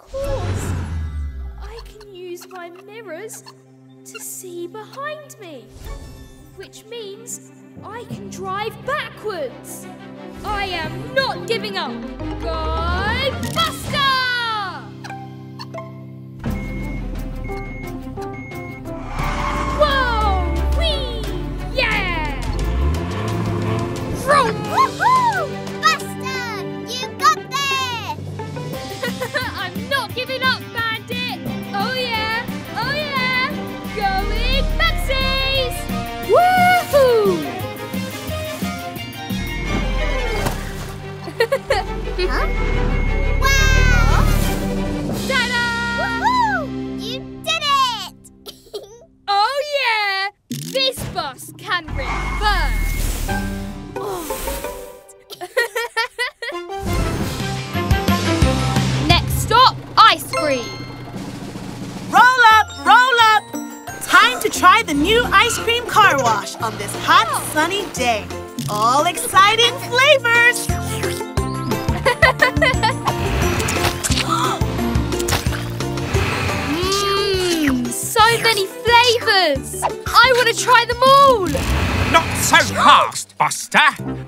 course, I can use my mirrors to see behind me, which means I can drive backwards. I am not giving up. Go Buster! On this hot, sunny day. All exciting flavors! Mmm, so many flavours! I want to try them all! Not so fast, Buster.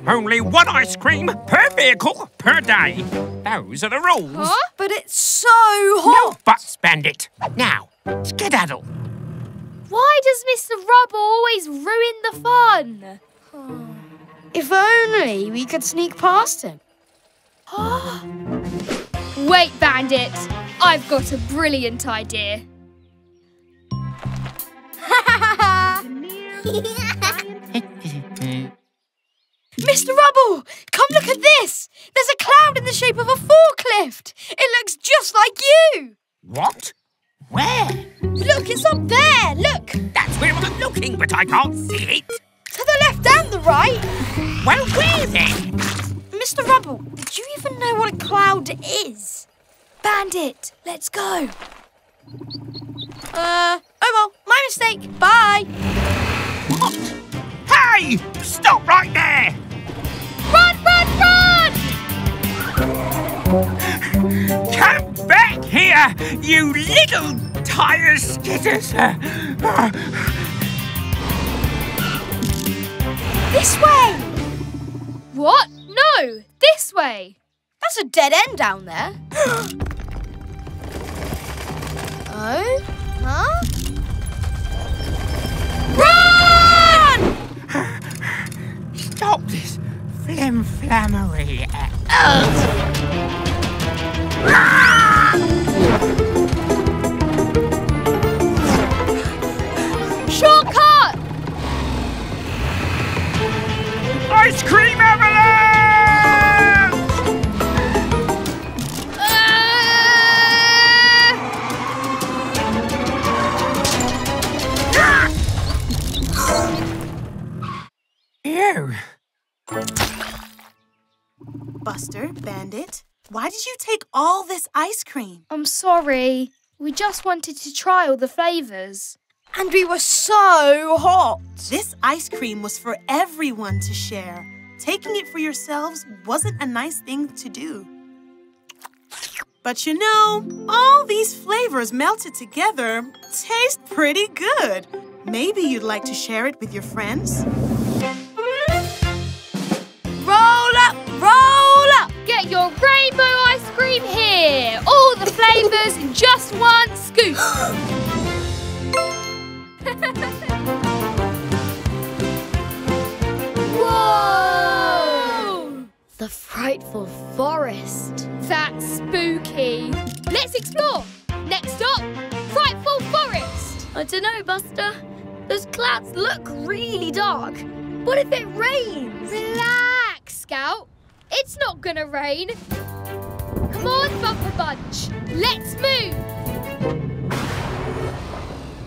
Only one ice cream per vehicle per day. Those are the rules. Huh? But it's so hot! No buts, Bandit. Now, skedaddle. Why does Mr. Rubble always ruin the fun? If only we could sneak past him. (gasps) Wait, Bandit. I've got a brilliant idea. (laughs) Mr. Rubble, come look at this. There's a cloud in the shape of a forklift. It looks just like you. What? Where? Look, it's up there. Look. That's where I'm looking, but I can't see it. To the left and the right. Well, where then? Mr. Rubble, did you even know what a cloud is? Bandit, let's go. Uh, oh well, my mistake. Bye. Hey! Stop right there! Run, run, run! Come back here, you little tire skitters! This way. What? No, this way. That's a dead end down there. (gasps) oh? Huh? Run! Stop this flim-flammery. Shortcut! Ice cream avalanche! You. Buster, Bandit, why did you take all this ice cream? I'm sorry. We just wanted to try all the flavours. And we were so hot. This ice cream was for everyone to share. Taking it for yourselves wasn't a nice thing to do. But you know, all these flavors melted together taste pretty good. Maybe you'd like to share it with your friends? Your rainbow ice cream here! All the flavours in (laughs) just one scoop! (gasps) Whoa! The frightful forest. That's spooky. Let's explore! Next up, Frightful Forest! I don't know, Buster. Those clouds look really dark. What if it rains? Relax, Scout. It's not gonna rain. Come on, Bumper Bunch. Let's move.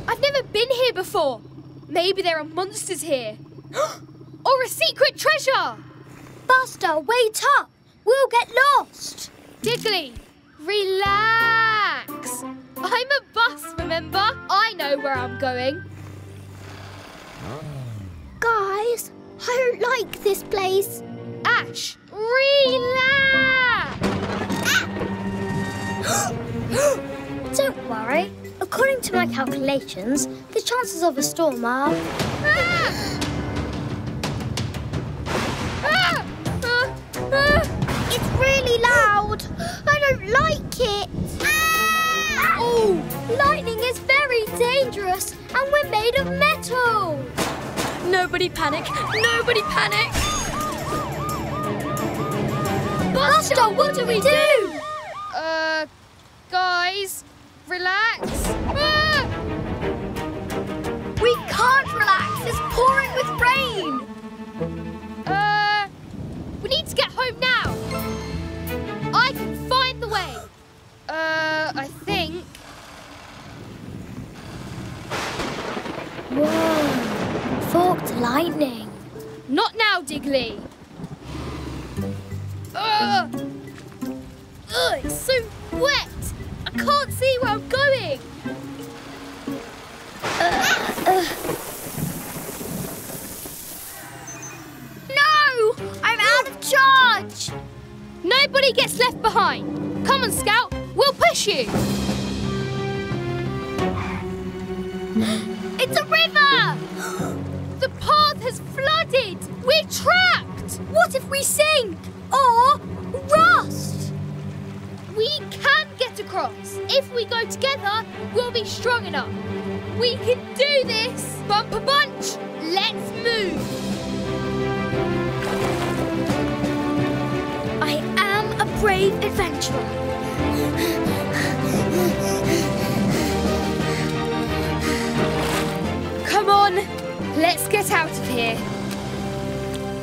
I've never been here before. Maybe there are monsters here. (gasps) or a secret treasure. Buster, wait up. We'll get lost. Diggly, relax. I'm a bus, remember? I know where I'm going. Guys, I don't like this place. Ash, relax. (gasps) Don't worry. According to my calculations, the chances of a storm are. (gasps) It's really loud. I don't like it. Ah! Oh, lightning is very dangerous, and we're made of metal. Nobody panic. Nobody panic. Buster, what do we do? Uh, guys, relax. Ah! We can't relax. It's pouring with rain. Uh, we need to get home now. I can find the way. Uh, I think. Whoa, forked lightning. Not now, Diggly. Ugh. Ugh, it's so wet. I can't see where I'm going. No, I'm out of charge. Nobody gets left behind. Come on, Scout. We'll push you. (gasps) It's a river. (gasps) The path has flooded. We're trapped. What if we sink or rust. We can get across. If we go together, we'll be strong enough. We can do this. Bumper Bunch. Let's move. I am a brave adventurer. Come on, let's get out of here.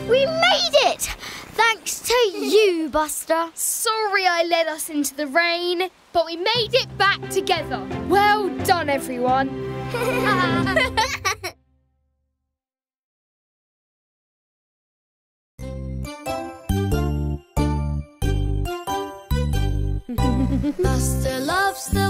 We made it! Thanks to you, Buster. Sorry I led us into the rain, but we made it back together. Well done, everyone. (laughs) (laughs) Buster loves the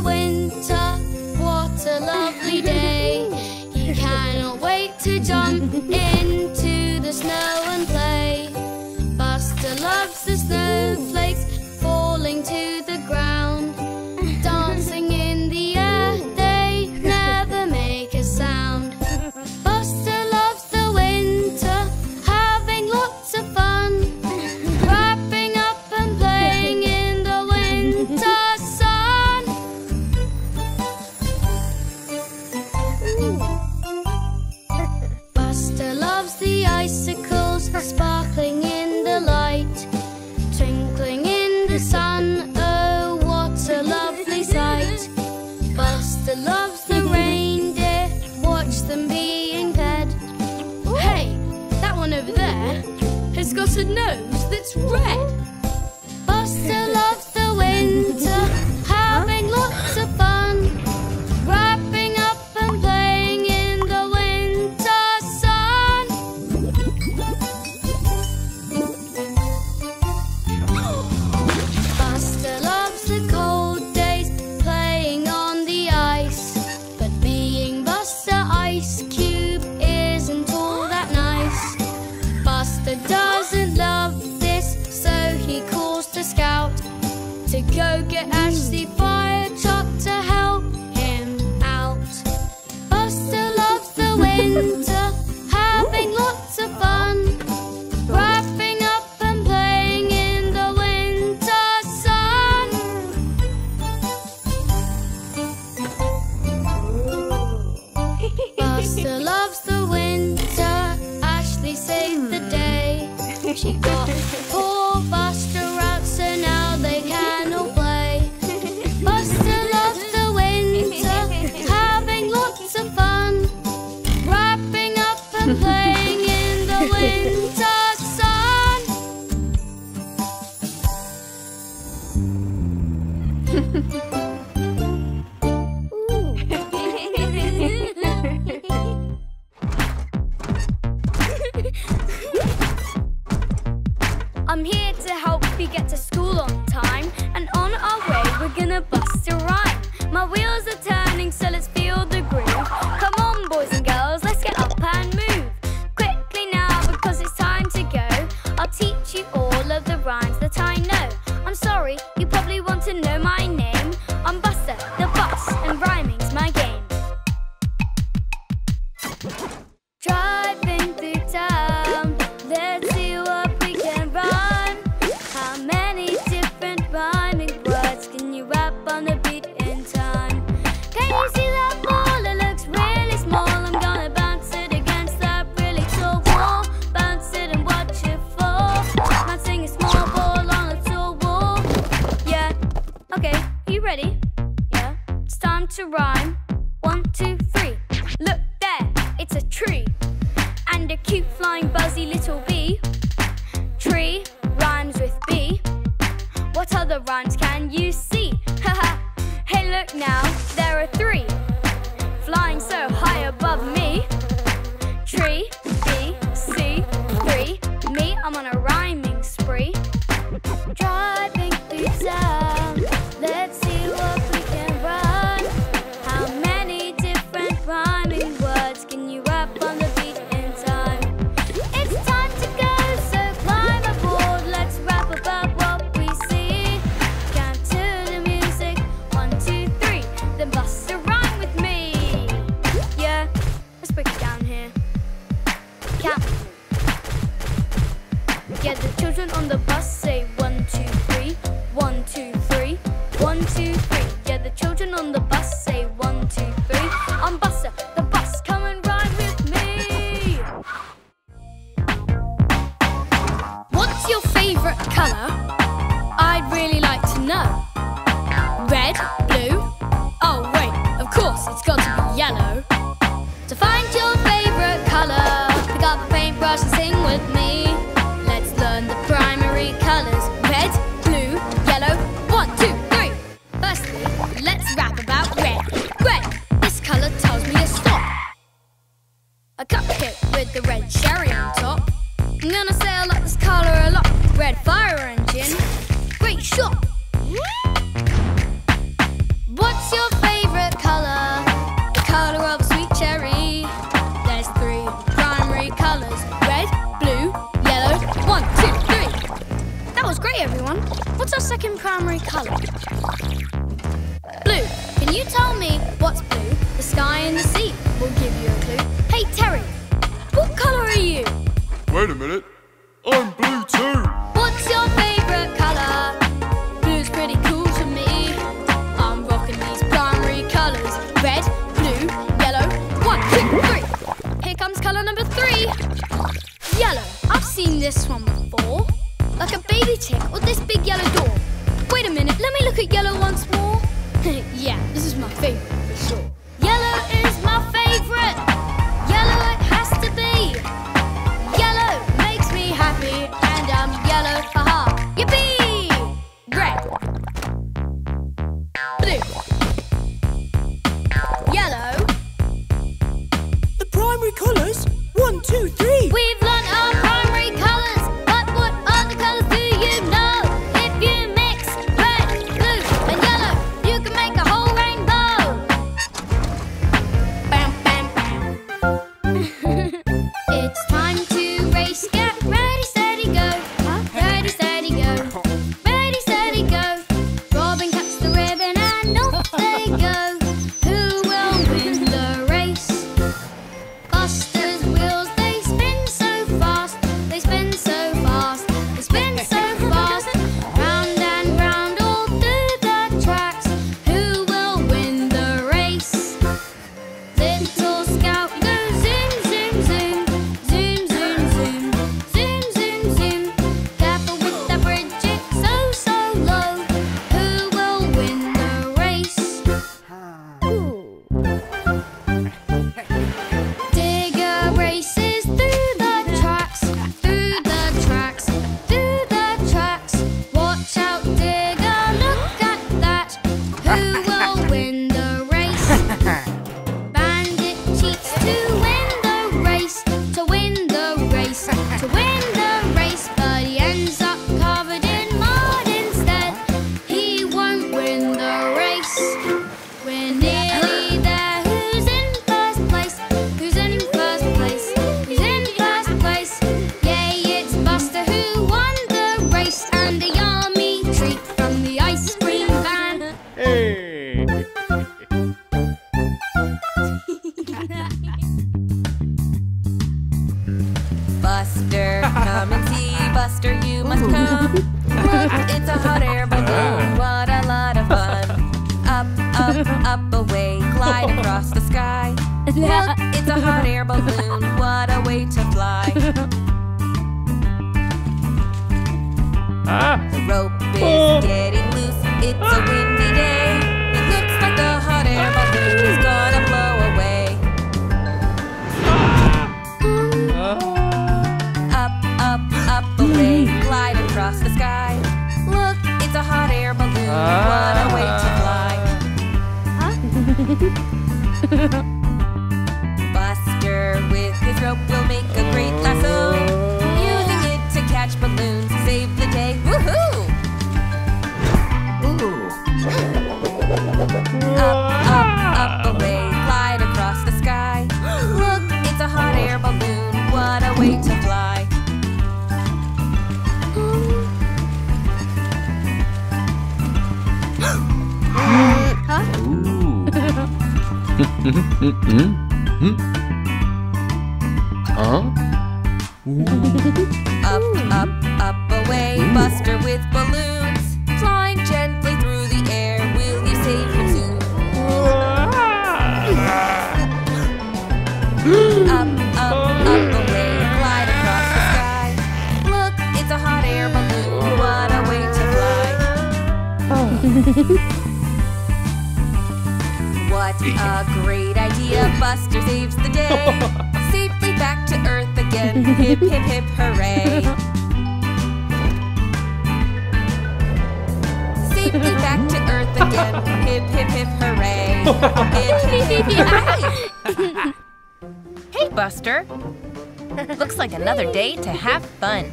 another day to have fun.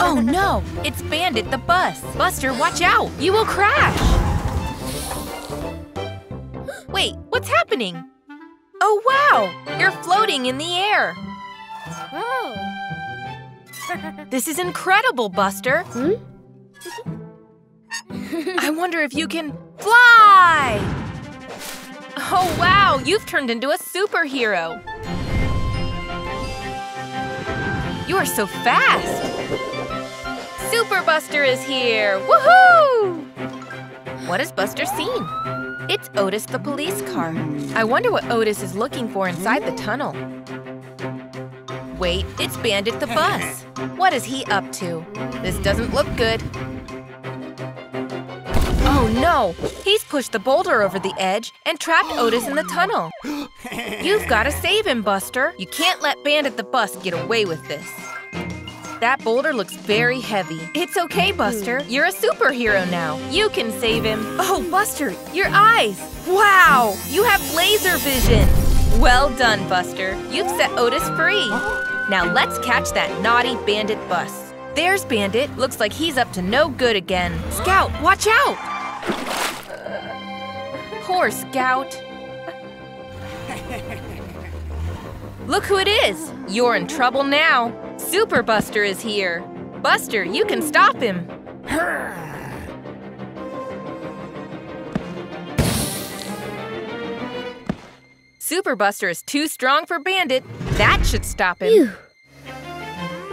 Oh no, it's Bandit the bus. Buster, watch out. You will crash. (gasps) Wait, what's happening? Oh wow, you're floating in the air. This is incredible, Buster. Hmm? I wonder if you can fly. Oh wow, you've turned into a superhero. You are so fast! Super Buster is here! Woohoo! What has Buster seen? It's Otis the police car. I wonder what Otis is looking for inside the tunnel. Wait, it's Bandit the bus. (laughs) What is he up to? This doesn't look good. Oh no! He's pushed the boulder over the edge and trapped Otis in the tunnel. (gasps) You've got to save him, Buster. You can't let Bandit the bus get away with this. That boulder looks very heavy. It's okay, Buster. Hmm. You're a superhero now. You can save him. Oh, Buster, your eyes. Wow, you have laser vision. Well done, Buster. You've set Otis free. Now let's catch that naughty bandit bus. There's Bandit. Looks like he's up to no good again. Scout, watch out! Poor Scout. Look who it is! You're in trouble now. Super Buster is here. Buster, you can stop him. Super Buster is too strong for Bandit. That should stop him.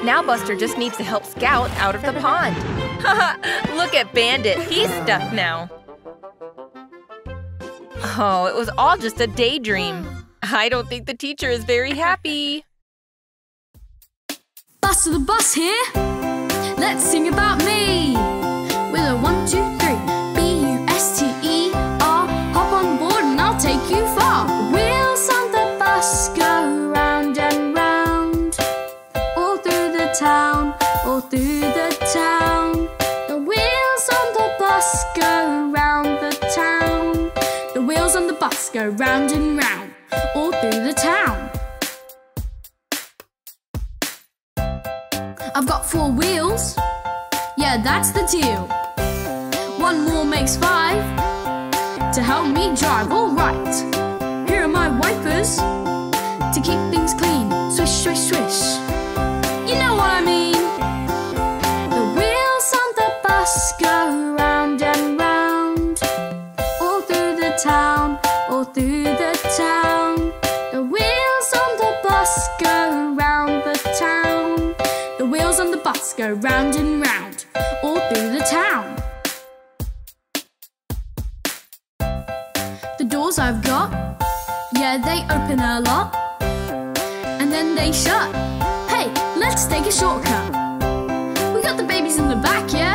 Now Buster just needs to help Scout out of the pond. (laughs) Look at Bandit. He's stuck now. Oh, it was all just a daydream. I don't think the teacher is very happy. Buster the bus here. Let's sing about me. With a one, two, three. B U S T E R. Hop on board and I'll take you far. Round and round. All through the town. I've got four wheels. Yeah, that's the deal. One more makes five to help me drive. All right. Here are my wipers to keep things clean. Swish, swish, swish. Open a lot, and then they shut. Hey, let's take a shortcut. We got the babies in the back, yeah?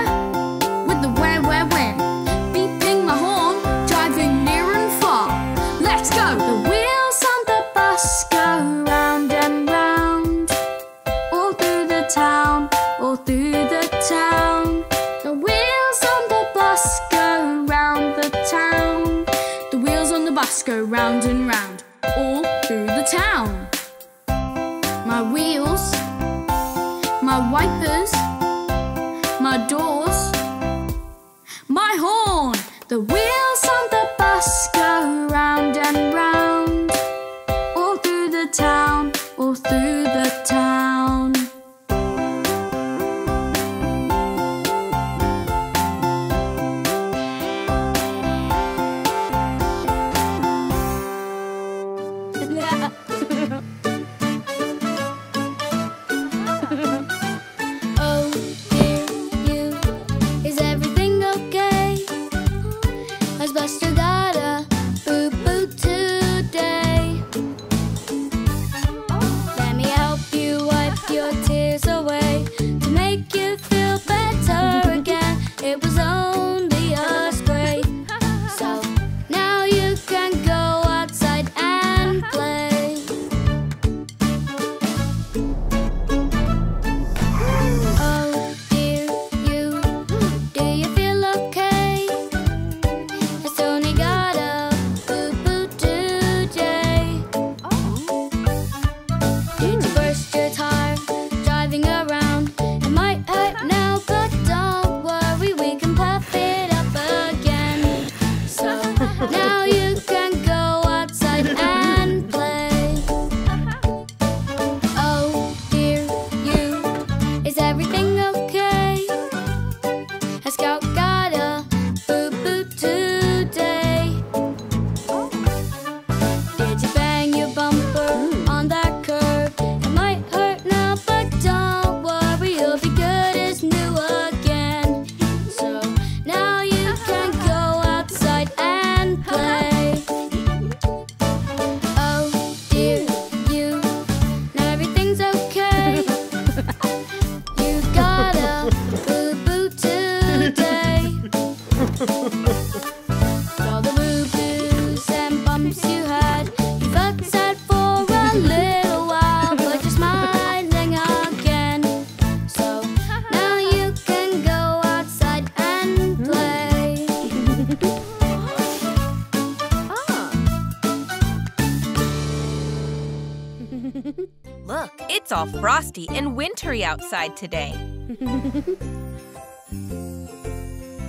All frosty and wintry outside today. (laughs)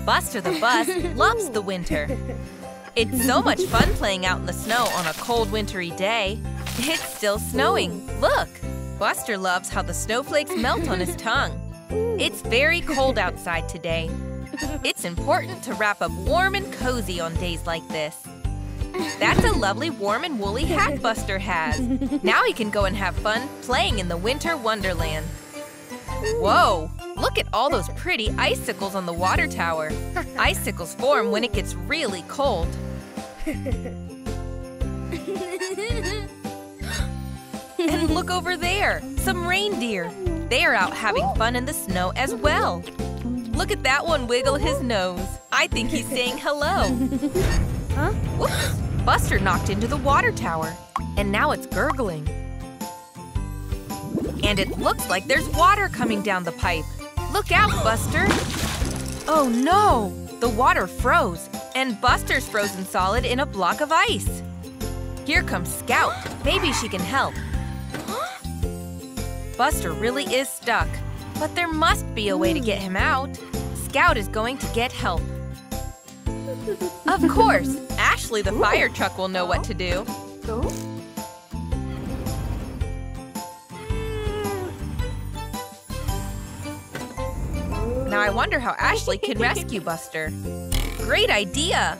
Buster the Bus loves the winter. It's so much fun playing out in the snow on a cold, wintry day. It's still snowing. Look! Buster loves how the snowflakes melt on his tongue. It's very cold outside today. It's important to wrap up warm and cozy on days like this. That's a lovely warm and woolly hat Buster has. Now he can go and have fun playing in the winter wonderland. Whoa! Look at all those pretty icicles on the water tower. Icicles form when it gets really cold. And look over there, some reindeer. They are out having fun in the snow as well. Look at that one wiggle his nose. I think he's saying hello. Huh? Whoops! Buster knocked into the water tower, and now it's gurgling. And it looks like there's water coming down the pipe. Look out, Buster! Oh no! The water froze, and Buster's frozen solid in a block of ice. Here comes Scout. Maybe she can help. (gasps) Buster really is stuck, but there must be a way to get him out. Scout is going to get help. Of course, Ashley the fire truck will know what to do. Now I wonder how Ashley can rescue Buster. Great idea!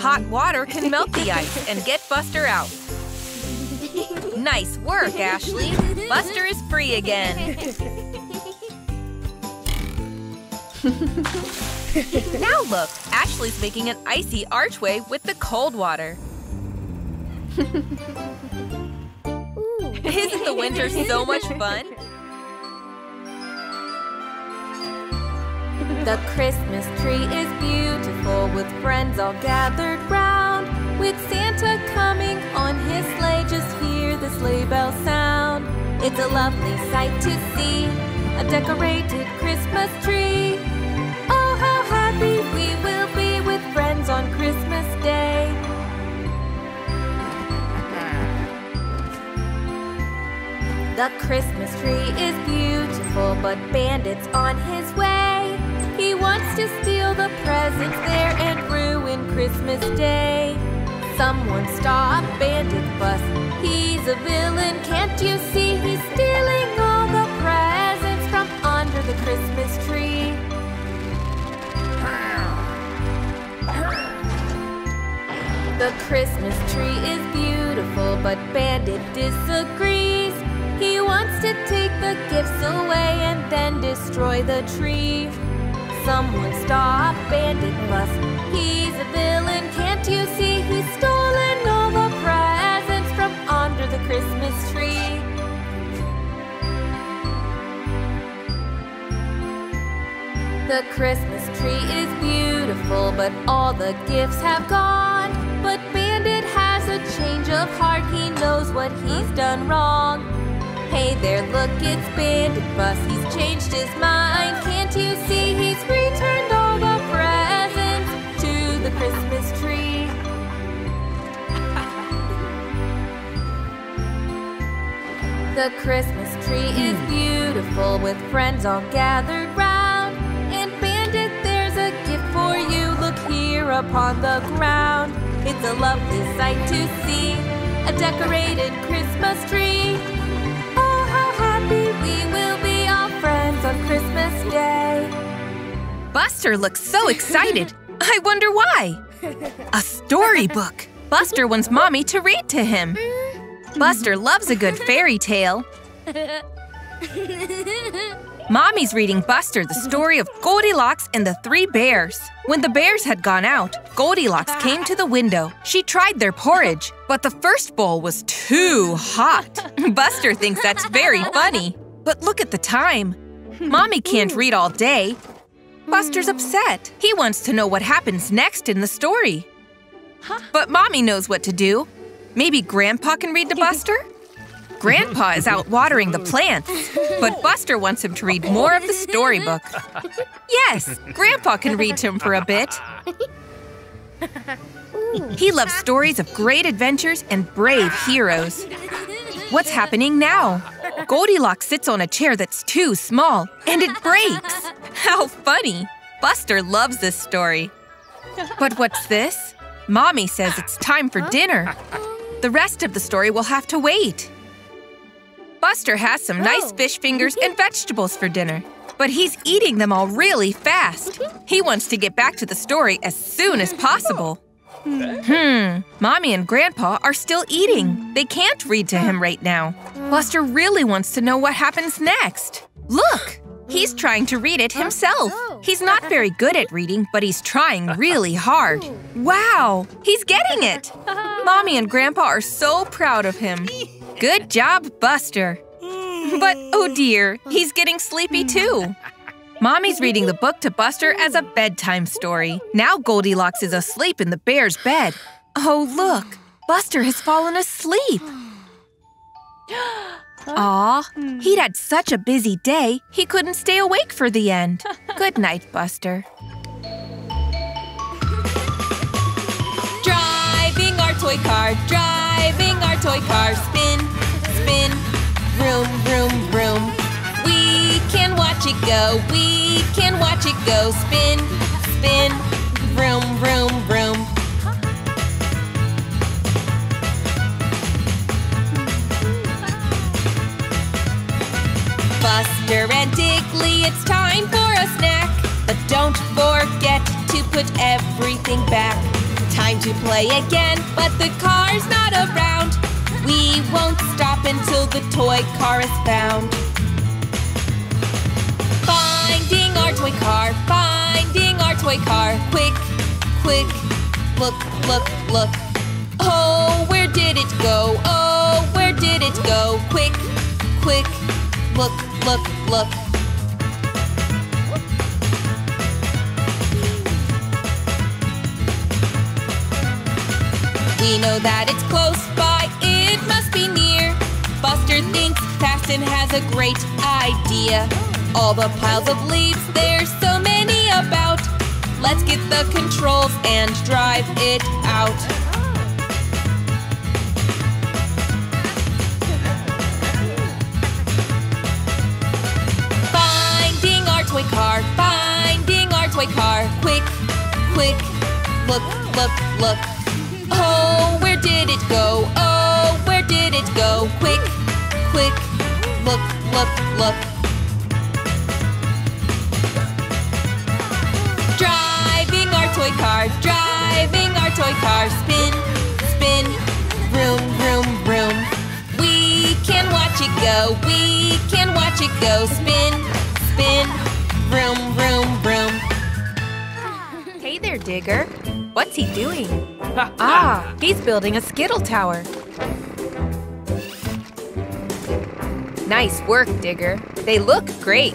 Hot water can melt the ice and get Buster out. Nice work, Ashley. Buster is free again. (laughs) now look, Ashley's making an icy archway with the cold water. Isn't the winter so much fun? The Christmas tree is beautiful with friends all gathered round. With Santa coming on his sleigh, just hear the sleigh bell sound. It's a lovely sight to see, a decorated Christmas tree. Oh, how happy we will be with friends on Christmas Day. The Christmas tree is beautiful, but Bandit's on his way. He wants to steal the presents there and ruin Christmas Day. Someone stop Bandit's bus. He's a villain, can't you see? He's stealing all the the Christmas tree. The Christmas tree is beautiful, but Bandit disagrees. He wants to take the gifts away and then destroy the tree. Someone stop Bandit Bus. He's a villain, can't you see? He's stolen all the presents from under the Christmas tree. The Christmas tree is beautiful, but all the gifts have gone. But Bandit has a change of heart, he knows what he's done wrong. Hey there, look, it's Bandit Bus. He's changed his mind. Can't you see he's returned all the presents to the Christmas tree? The Christmas tree is hmm. beautiful with friends all gathered round. Here upon the ground. It's a lovely sight to see. A decorated Christmas tree. Oh, how happy we will be all friends on Christmas Day. Buster looks so excited. I wonder why. A storybook. Buster wants Mommy to read to him. Mm. Buster loves a good fairy tale. (laughs) (laughs) Mommy's reading Buster the story of Goldilocks and the Three Bears. When the bears had gone out, Goldilocks came to the window. She tried their porridge, but the first bowl was too hot. (laughs) Buster thinks that's very funny. But look at the time. Mommy can't read all day. Buster's upset. He wants to know what happens next in the story. But Mommy knows what to do. Maybe Grandpa can read to Buster? Grandpa is out watering the plants, but Buster wants him to read more of the storybook. Yes, Grandpa can read to him for a bit. He loves stories of great adventures and brave heroes. What's happening now? Goldilocks sits on a chair that's too small and it breaks. How funny! Buster loves this story. But what's this? Mommy says it's time for dinner. The rest of the story will have to wait. Buster has some nice oh. fish fingers and mm-hmm. vegetables for dinner, but he's eating them all really fast. Mm-hmm. He wants to get back to the story as soon as possible. Mm-hmm. Hmm, Mommy and Grandpa are still eating. Mm. They can't read to him right now. Mm. Buster really wants to know what happens next. Look! He's trying to read it himself. Oh. He's not very good at reading, but he's trying (laughs) really hard. Wow! He's getting it! (laughs) Mommy and Grandpa are so proud of him. (laughs) Good job, Buster. Hmm. But oh dear, he's getting sleepy too. Mommy's reading the book to Buster as a bedtime story. Now Goldilocks is asleep in the bear's bed. Oh, look, Buster has fallen asleep. Aw, he'd had such a busy day, he couldn't stay awake for the end. (laughs) Good night, Buster. Driving our toy car, driving our toy car, spin, spin, vroom, vroom, vroom. We can watch it go, we can watch it go, spin, spin, vroom, vroom, vroom. Buster and Diggly, it's time for a snack. But don't forget to put everything back. Time to play again, but the car's not around. We won't stop until the toy car is found. Finding our toy car, finding our toy car. Quick, quick, look, look, look. Oh, where did it go? Oh, where did it go? Quick, quick, look, look, look. We know that it's close by, it must be near. Buster thinks fast has a great idea. All the piles of leaves, there's so many about. Let's get the controls and drive it out. Finding our toy car, finding our toy car. Quick, quick, look, look, look. Oh, where did it go? Oh, where did it go? Quick, quick, look, look, look. Driving our toy car, driving our toy car. Spin, spin, vroom, vroom, vroom. We can watch it go, we can watch it go. Spin, spin, vroom, vroom, vroom. Hey there, Digger. What's he doing? ah, he's building a Skittle Tower. Nice work, Digger. They look great.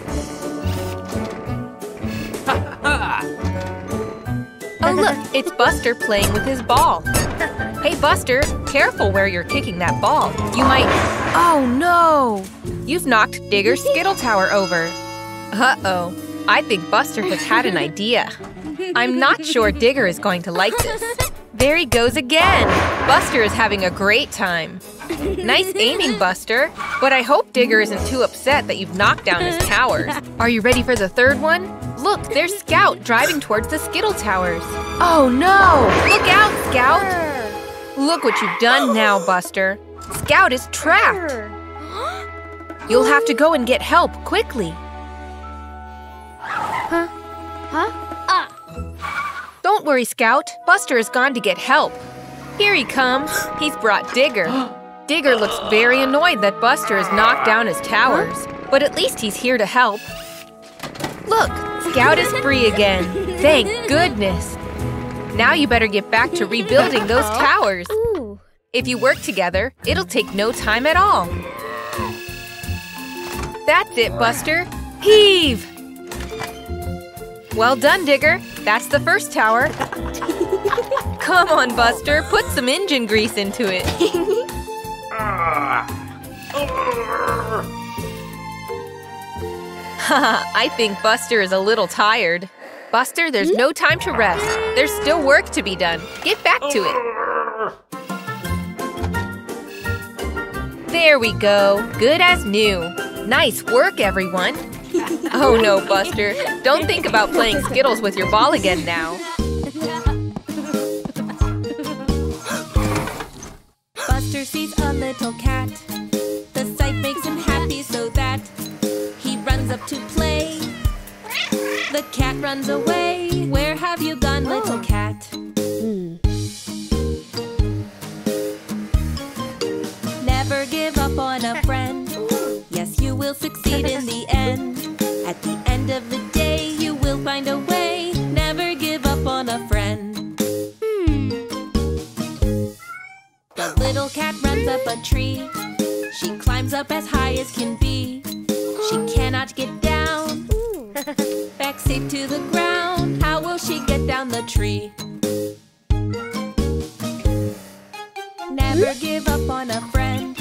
oh, look, it's Buster playing with his ball. Hey, Buster, careful where you're kicking that ball. You might. Oh, no! You've knocked Digger's Skittle Tower over. Uh oh. I think Buster has had an (laughs) idea. I'm not sure Digger is going to like this. There he goes again! Buster is having a great time. Nice aiming, Buster. But I hope Digger isn't too upset that you've knocked down his towers. Are you ready for the third one? Look, there's Scout driving towards the Skittle Towers. Oh no! Look out, Scout! Look what you've done now, Buster. Scout is trapped. You'll have to go and get help quickly. Don't worry, Scout. Buster has gone to get help. Here he comes. He's brought Digger. (gasps) Digger looks very annoyed that Buster has knocked down his towers, but at least he's here to help. Look, Scout is free again. Thank (laughs) goodness. Now you better get back to rebuilding those (laughs) towers. If you work together, it'll take no time at all. That's it, Buster. Heave! Well done, Digger. That's the first tower. (laughs) Come on, Buster. Put some engine grease into it. (laughs) I think Buster is a little tired. Buster, there's no time to rest. There's still work to be done. Get back to it. There we go. Good as new. Nice work, everyone. Oh no, Buster. Don't think about playing Skittles with your ball again now. Buster sees a little cat. The sight makes him happy so that he runs up to play. The cat runs away. Where have you gone, little cat? Never give up on a friend. Will succeed in the end. At the end of the day, you will find a way. Never give up on a friend. Hmm. The little cat runs up a tree. She climbs up as high as can be. She cannot get down. Back safe to the ground. How will she get down the tree? Never give up on a friend.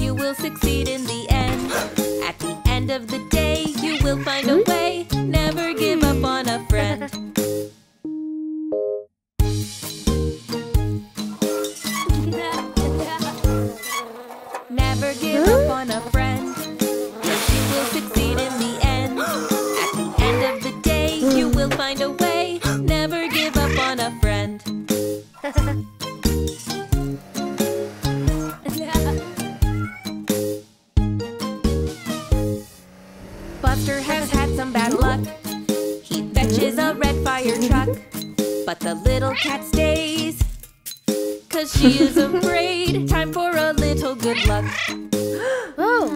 You will succeed in the end. At the end of the day, you will find a way. Never give up on a friend. Never give up on a friend. You will succeed in the end. At the end of the day, you will find a way. Has some bad luck. He fetches a red fire truck. But the little cat stays. Cause she is (laughs) afraid. Time for a little good luck. (gasps) Oh.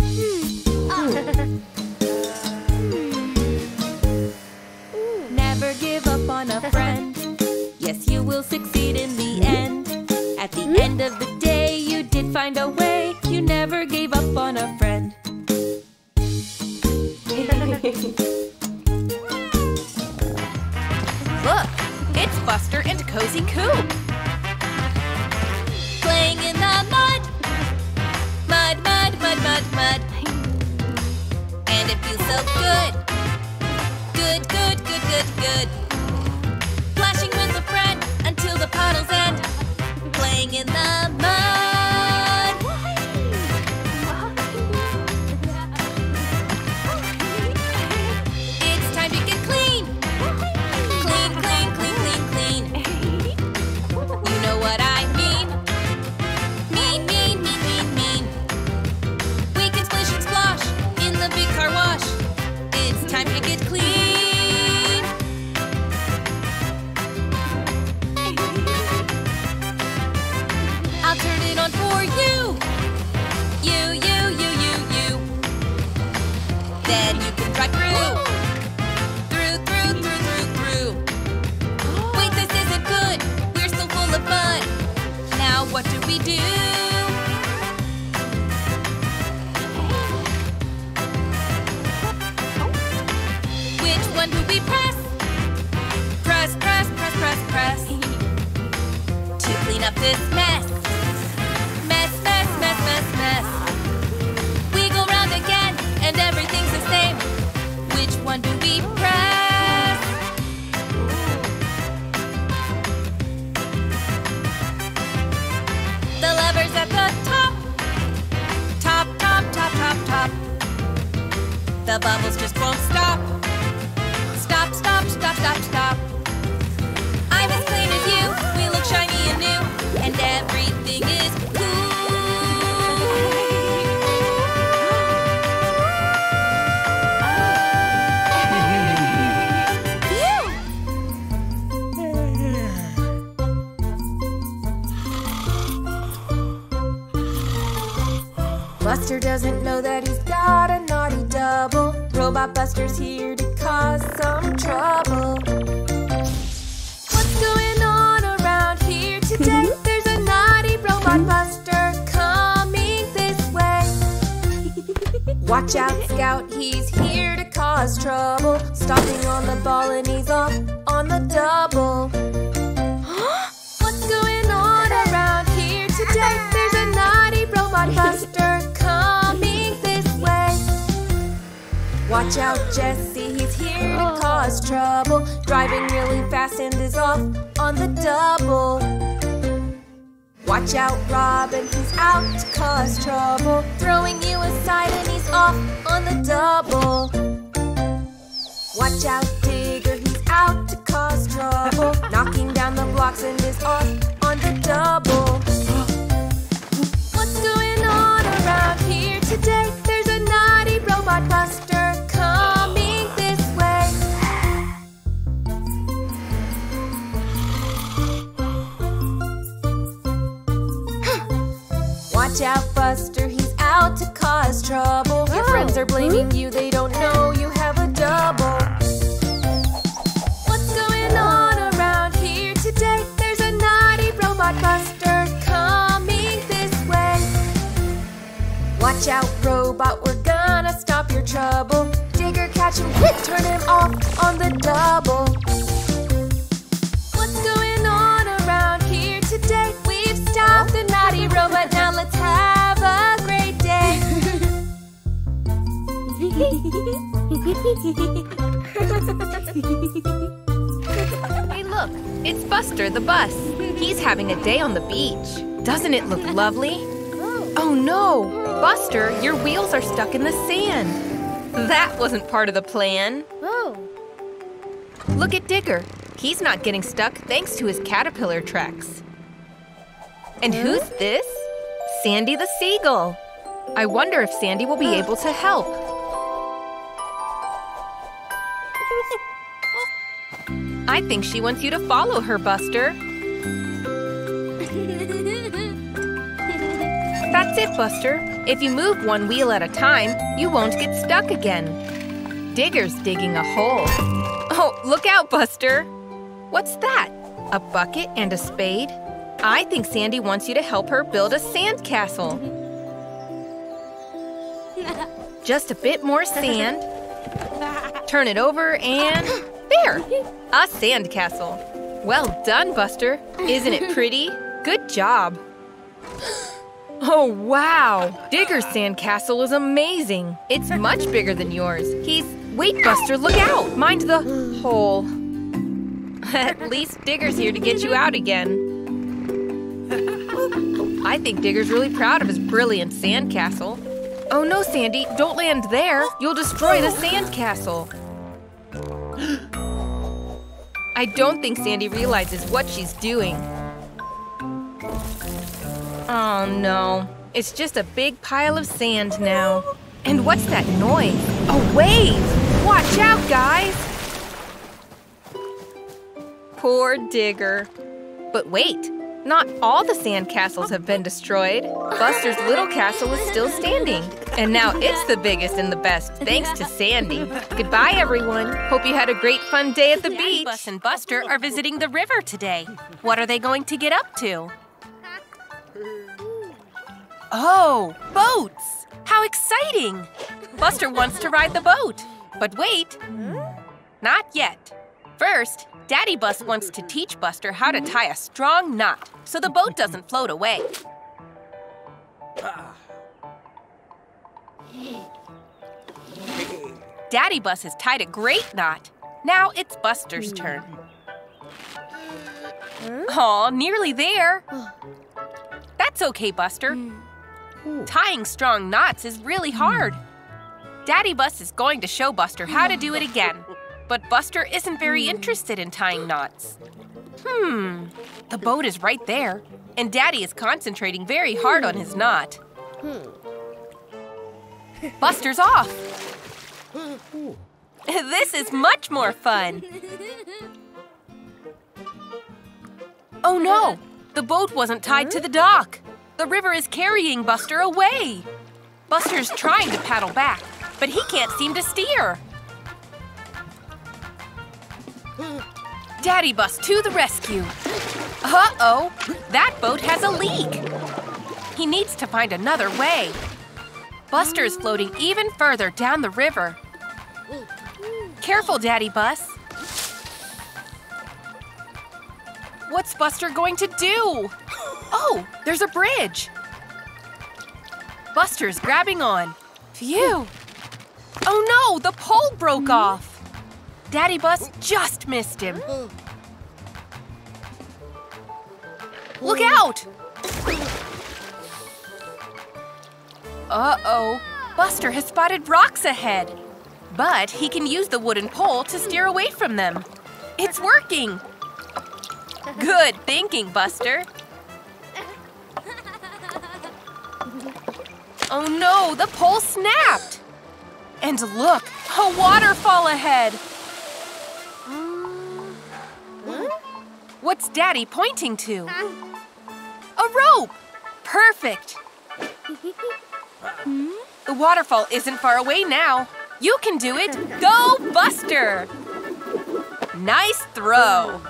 Hmm. Hmm. Ah. Hmm. Never give up on a friend. Yes, you will succeed in the end. At the end of the day, you did find a way. You never gave up on a friend. (laughs) Look, it's Buster and Cozy Coop. Playing in the mud. Mud, mud, mud, mud, mud. And it feels so good. Good, good, good, good, good. Splashing with a friend until the puddles end. Playing in the mud. What do we do? Which one do we press? Press, press, press, press, press. (laughs) to clean up this mess. The bubbles just won't stop. Stop, stop, stop, stop, stop. I'm as clean as you. We look shiny and new. And everything is. Buster doesn't know that he's double. Robot Buster's here to cause some trouble. What's going on around here today? (laughs) There's a naughty robot Buster coming this way. Watch out, Scout, he's here to cause trouble. Stopping on the ball and he's off on the double. Watch out, Jesse, he's here to cause trouble. Driving really fast and is off on the double. Watch out, Robin, he's out to cause trouble. Throwing you aside and he's off on the double. Watch out, Digger, he's out to cause trouble. Knocking down the blocks and is off on the double. Out, Buster, he's out to cause trouble. Your oh. friends are blaming hmm? you, they don't know you have a double. What's going on around here today? There's a naughty robot buster coming this way. Watch out, robot, we're gonna stop your trouble. Digger, catch him quick, turn him off on the double. Naughty robot, now let's have a great day. Hey, look, it's Buster the bus. He's having a day on the beach. Doesn't it look lovely? Oh no! Buster, your wheels are stuck in the sand. That wasn't part of the plan. Oh. Look at Digger. He's not getting stuck thanks to his caterpillar tracks. And who's this? Sandy the seagull. I wonder if Sandy will be able to help. I think she wants you to follow her, Buster. That's it, Buster. If you move one wheel at a time, you won't get stuck again. Digger's digging a hole. Oh, look out, Buster! What's that? A bucket and a spade? I think Sandy wants you to help her build a sandcastle. (laughs) Just a bit more sand. Turn it over and there! A sandcastle. Well done, Buster. Isn't it pretty? Good job. (gasps) Oh, wow! Digger's sandcastle is amazing. It's much bigger than yours. He's. Wait, Buster, look out! Mind the hole. (laughs) At least Digger's here to get you out again. I think Digger's really proud of his brilliant sandcastle. Oh no, Sandy, don't land there. You'll destroy the sandcastle. (gasps) I don't think Sandy realizes what she's doing. Oh no, it's just a big pile of sand now. And what's that noise? A wave! Watch out, guys! Poor Digger. But wait, not all the sand castles have been destroyed. Buster's little castle is still standing. And now it's the biggest and the best, thanks to Sandy. Goodbye, everyone. Hope you had a great fun day at the beach. Bus and Buster are visiting the river today. What are they going to get up to? Oh, boats! How exciting! Buster wants to ride the boat. But wait, not yet. First, Daddy Bus wants to teach Buster how to tie a strong knot so the boat doesn't float away. Daddy Bus has tied a great knot. Now it's Buster's turn. Aw, nearly there. That's okay, Buster. Tying strong knots is really hard. Daddy Bus is going to show Buster how to do it again. But Buster isn't very interested in tying knots. Hmm, the boat is right there, and Daddy is concentrating very hard on his knot. Buster's off. (laughs) This is much more fun. Oh no, the boat wasn't tied to the dock. The river is carrying Buster away. Buster's trying to paddle back, but he can't seem to steer. Daddy Bus to the rescue. Uh-oh, that boat has a leak. He needs to find another way. Buster is floating even further down the river. Careful, Daddy Bus. What's Buster going to do? Oh, there's a bridge. Buster's grabbing on. Phew. Oh no, the pole broke off. Daddy Bus just missed him. Look hmm. out! Uh-oh. Buster has spotted rocks ahead. But he can use the wooden pole to steer away from them. It's working. Good thinking, Buster. Oh no, the pole snapped. And look, a waterfall ahead. What's Daddy pointing to? A rope! Perfect! (laughs) The waterfall isn't far away now. You can do it! Go, Buster! Nice throw!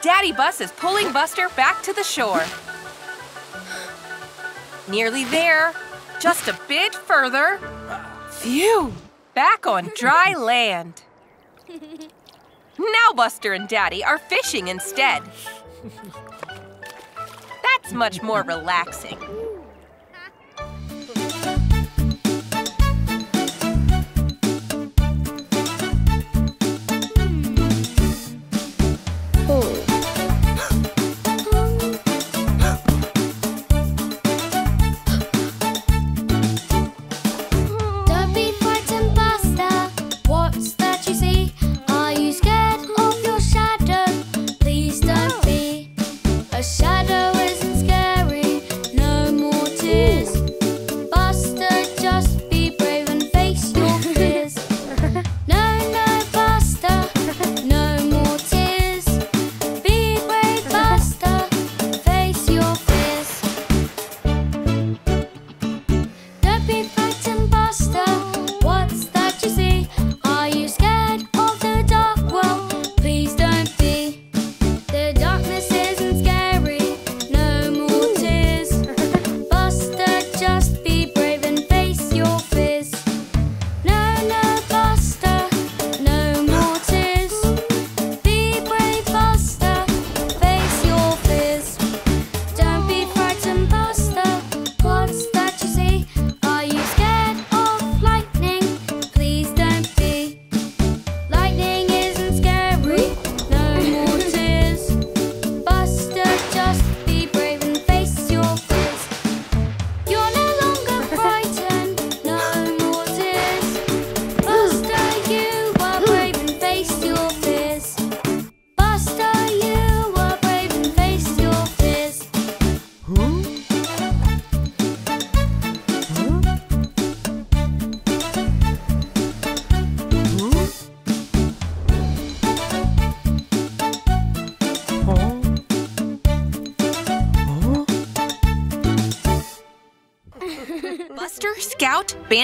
Daddy Bus is pulling Buster back to the shore. Nearly there. Just a bit further. Phew! Back on dry land. (laughs) Now Buster and Daddy are fishing instead. That's much more relaxing.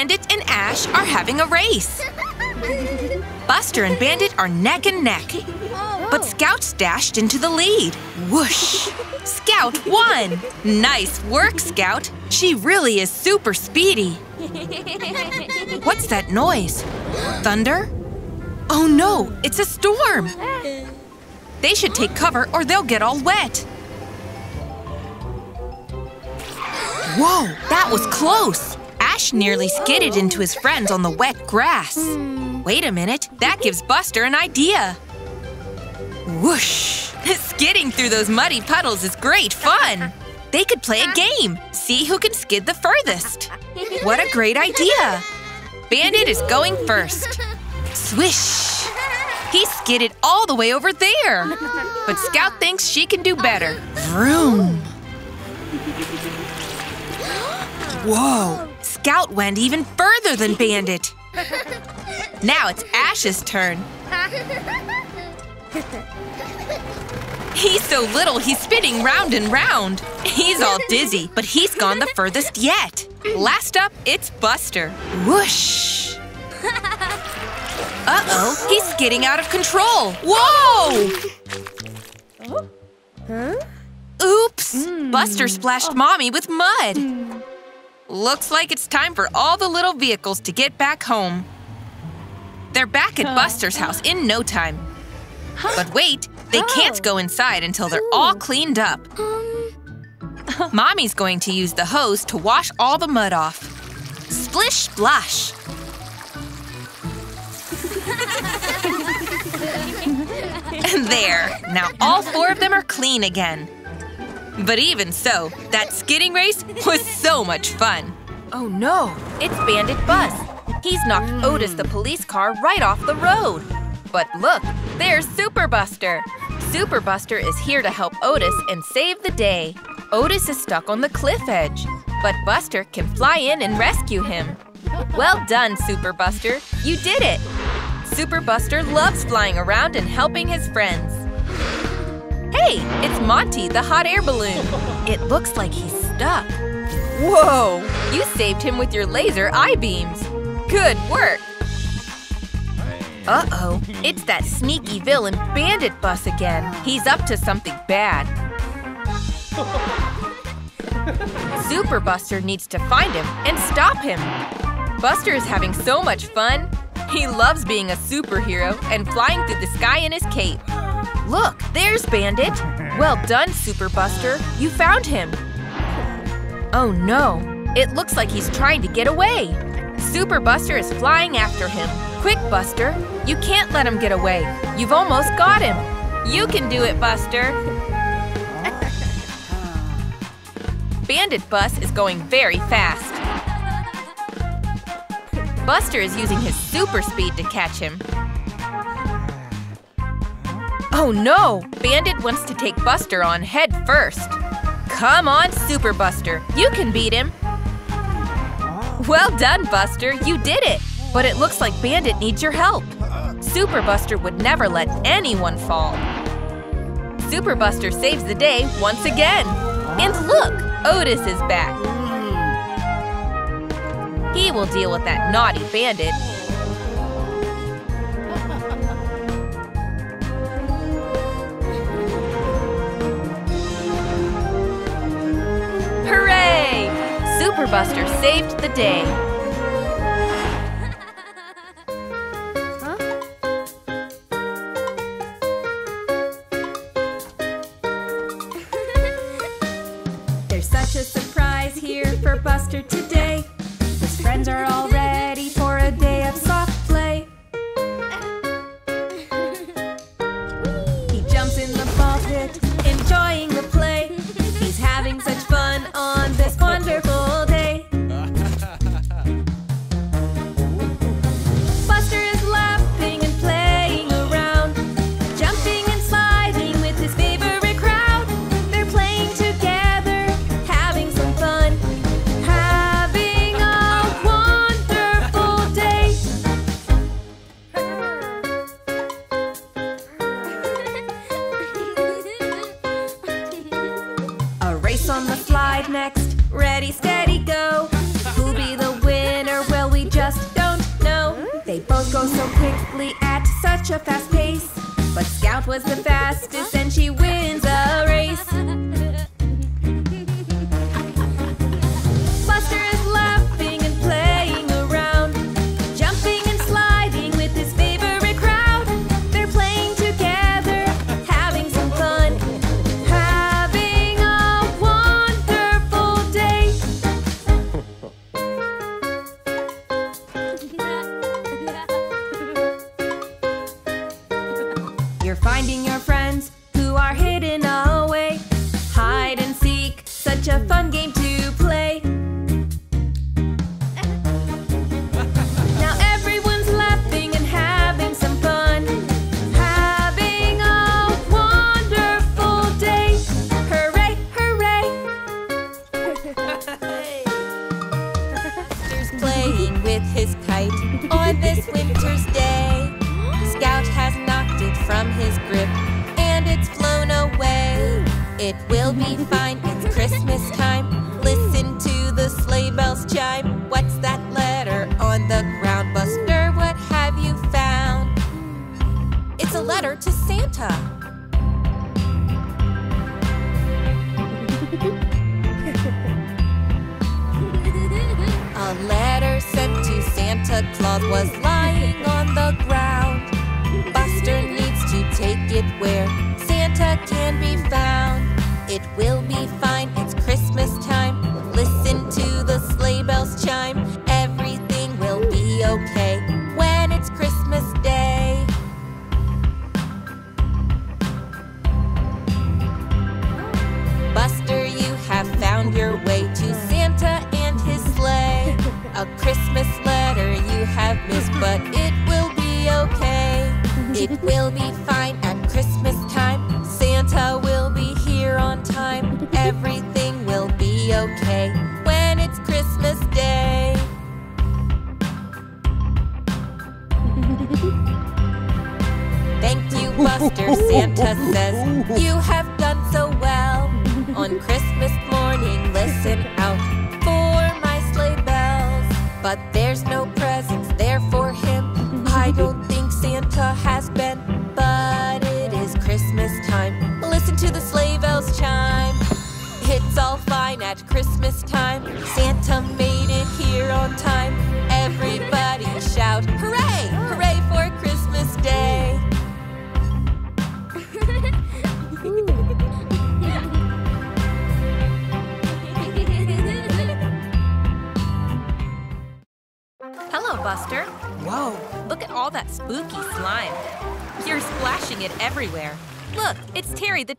Bandit, and Ash are having a race. Buster and Bandit are neck and neck. But Scout dashed into the lead. Whoosh! Scout won! Nice work, Scout. She really is super speedy. What's that noise? Thunder? Oh no, it's a storm. They should take cover or they'll get all wet. Whoa, that was close. Ash nearly skidded into his friends on the wet grass. Hmm. Wait a minute, that gives Buster an idea. Whoosh! (laughs) Skidding through those muddy puddles is great fun. They could play a game. See who can skid the furthest. What a great idea. Bandit is going first. Swish! He skidded all the way over there. But Scout thinks she can do better. Vroom! (gasps) Whoa! Scout went even further than Bandit. Now it's Ash's turn. He's so little, he's spinning round and round. He's all dizzy, but he's gone the furthest yet. Last up, it's Buster. Whoosh! Uh-oh, he's getting out of control. Whoa! Oops! Buster splashed oh. Mommy with mud. Looks like it's time for all the little vehicles to get back home. They're back at Buster's house in no time. But wait, they can't go inside until they're all cleaned up. Um, Mommy's going to use the hose to wash all the mud off. Splish splash! (laughs) And there, now all four of them are clean again. But even so, that skidding race was so much fun. Oh no, it's Bandit Bus. He's knocked hmm. Otis the police car right off the road. But look, there's Super Buster. Super Buster is here to help Otis and save the day. Otis is stuck on the cliff edge, but Buster can fly in and rescue him. Well done, Super Buster. You did it. Super Buster loves flying around and helping his friends. Hey, it's Monty, the hot air balloon. It looks like he's stuck. Whoa! You saved him with your laser eye beams. Good work. Uh-oh, it's that sneaky villain Bandit Bus again. He's up to something bad. Super Buster needs to find him and stop him. Buster is having so much fun. He loves being a superhero and flying through the sky in his cape. Look, there's Bandit. Well done, Super Buster. You found him. Oh no, it looks like he's trying to get away. Super Buster is flying after him. Quick, Buster. You can't let him get away. You've almost got him. You can do it, Buster. (laughs) Bandit Bus is going very fast. Buster is using his super speed to catch him. Oh no! Bandit wants to take Buster on head first. Come on, Super Buster. You can beat him. Well done, Buster. You did it. But it looks like Bandit needs your help. Super Buster would never let anyone fall. Super Buster saves the day once again. And look, Otis is back. He will deal with that naughty bandit. Hooray! Super Buster saved the day. There's such a surprise here for Buster today. Friends are all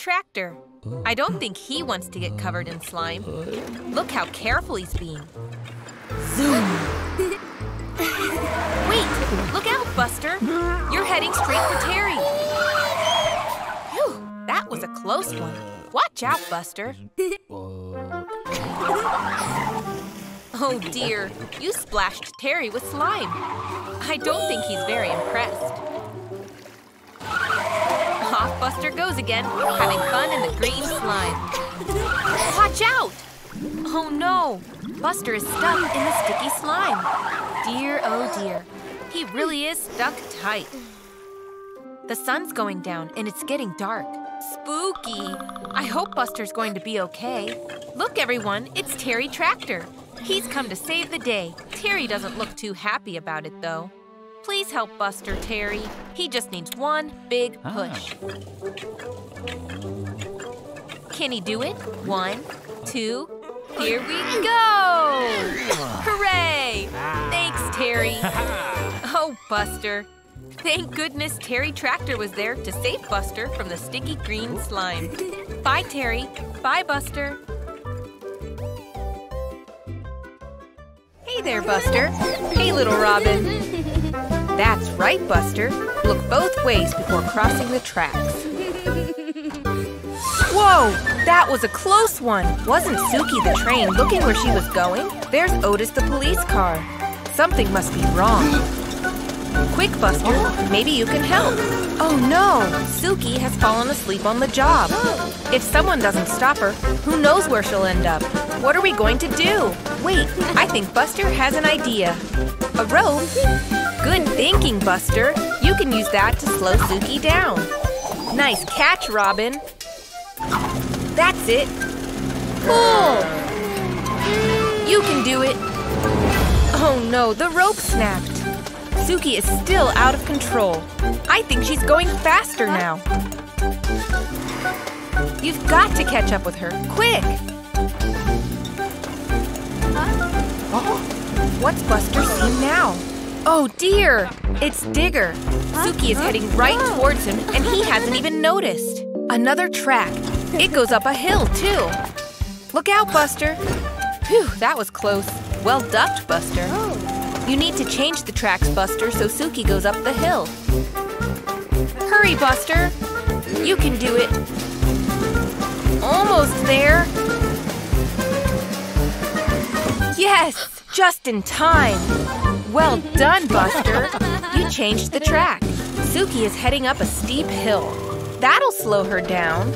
tractor. I don't think he wants to get covered in slime. Look how careful he's being. Zoom. (laughs) Wait, look out, Buster. You're heading straight for Terry. That was a close one. Watch out, Buster. Oh dear, you splashed Terry with slime. I don't think he's very impressed. Buster goes again, having fun in the green slime. Watch out! Oh no, Buster is stuck in the sticky slime. Dear, oh dear, he really is stuck tight. The sun's going down and it's getting dark. Spooky. I hope Buster's going to be okay. Look, everyone, it's Terry Tractor. He's come to save the day. Terry doesn't look too happy about it, though. Please help Buster, Terry. He just needs one big ah. push. Can he do it? One, two, here we go! Hooray! Thanks, Terry. (laughs) Oh, Buster. Thank goodness Terry Tractor was there to save Buster from the sticky green slime. Bye, Terry. Bye, Buster. Hey there, Buster. Hey, little Robin. That's right, Buster. Look both ways before crossing the tracks. (laughs) Whoa! That was a close one. Wasn't Suki the train looking where she was going? There's Otis the police car. Something must be wrong. Quick, Buster. Maybe you can help. Oh no! Suki has fallen asleep on the job. If someone doesn't stop her, who knows where she'll end up? What are we going to do? Wait, I think Buster has an idea. A rope? Good thinking, Buster. You can use that to slow Suki down. Nice catch, Robin. That's it. Pull! You can do it. Oh no, the rope snapped. Suki is still out of control. I think she's going faster now. You've got to catch up with her, quick! What's Buster seen now? Oh dear, it's Digger. Suki is heading right towards him and he hasn't even noticed. Another track. It goes up a hill too. Look out, Buster. Phew, that was close. Well ducked, Buster. You need to change the tracks, Buster, so Suki goes up the hill. Hurry, Buster. You can do it. Almost there. Yes, just in time. Well done, Buster. You changed the track. Suki is heading up a steep hill. That'll slow her down.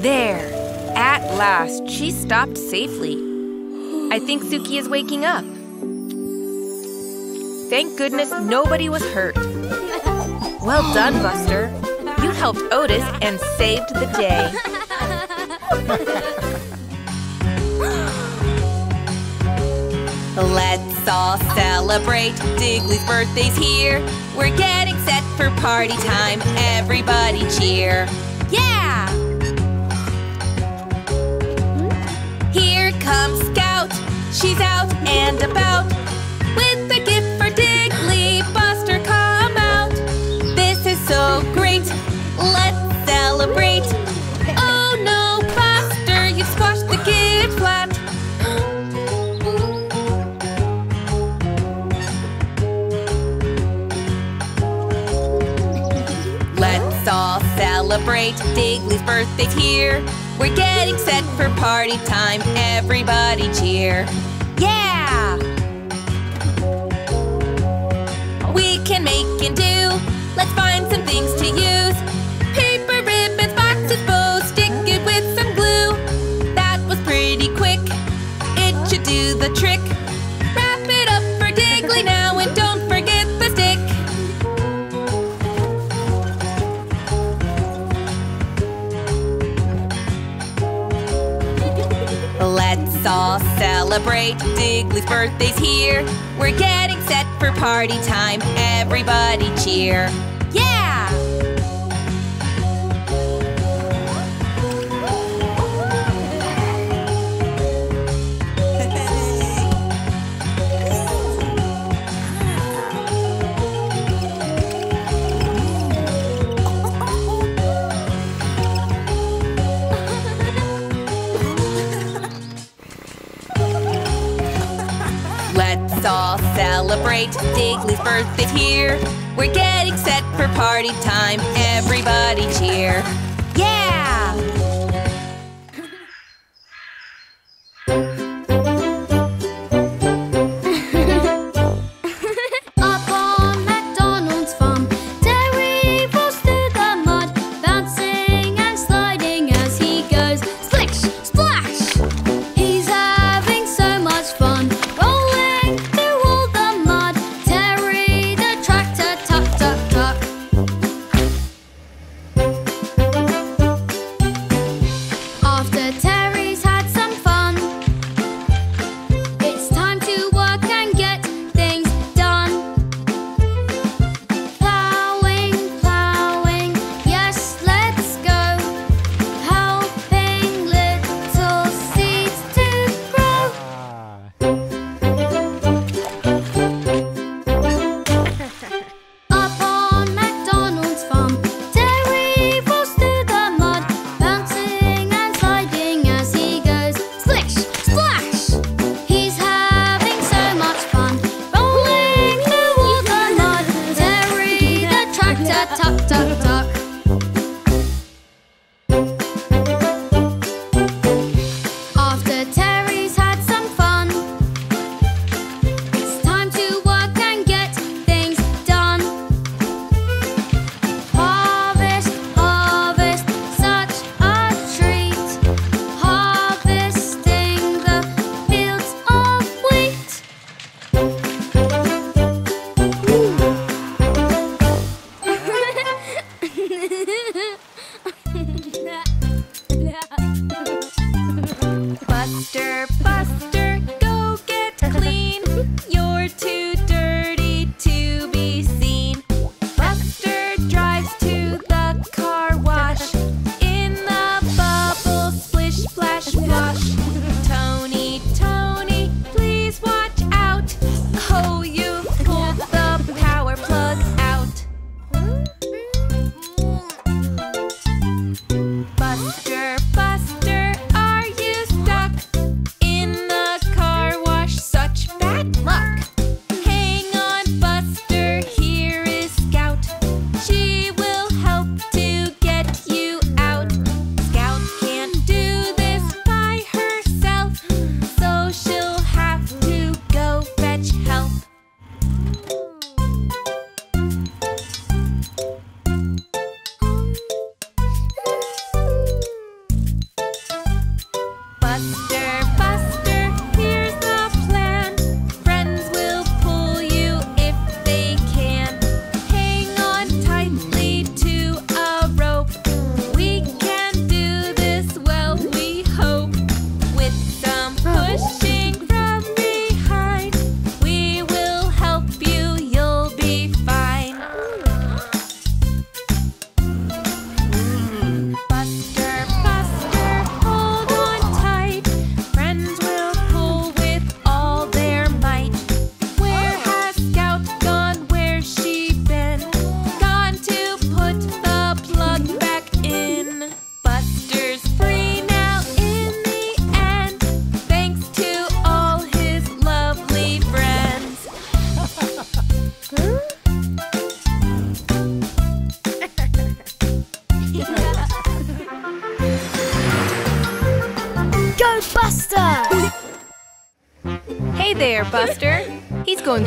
There. At last, she stopped safely. I think Suki is waking up. Thank goodness nobody was hurt. Well done, Buster. You helped Otis and saved the day. (laughs) Let's all celebrate. Diggly's birthday's here. We're getting set for party time. Everybody cheer. Yeah! Here comes Scout. She's out and about. With a gift for Diggly, Buster, come out. This is so great. Let's celebrate. Celebrate Diggly's birthday's here. We're getting set for party time. Everybody cheer. Yeah! We can make and do. Let's find some things to use. Paper, ribbons, boxes, bows. Stick it with some glue. That was pretty quick. It should do the trick. All celebrate Diggly's birthday's here. We're getting set for party time. Everybody cheer. Celebrate Diggly's birthday here. We're getting set for party time. Everybody cheer. Yeah!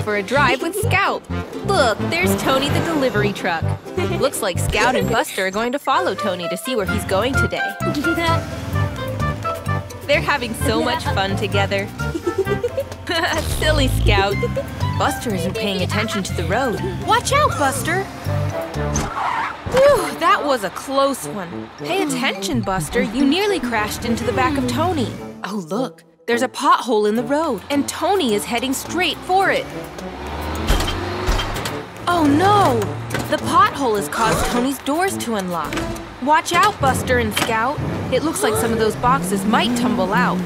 For a drive with Scout. Look, there's Tony the delivery truck. Looks like Scout and Buster are going to follow Tony to see where he's going today. They're having so much fun together. (laughs) Silly Scout. Buster isn't paying attention to the road. Watch out, Buster! Whew, that was a close one. Pay attention, Buster. You nearly crashed into the back of Tony. Oh, look. There's a oh. pothole in the road, and Tony is heading straight for it. Oh no! The pothole has caused Tony's doors to unlock. Watch out, Buster and Scout. It looks like some of those boxes might tumble out.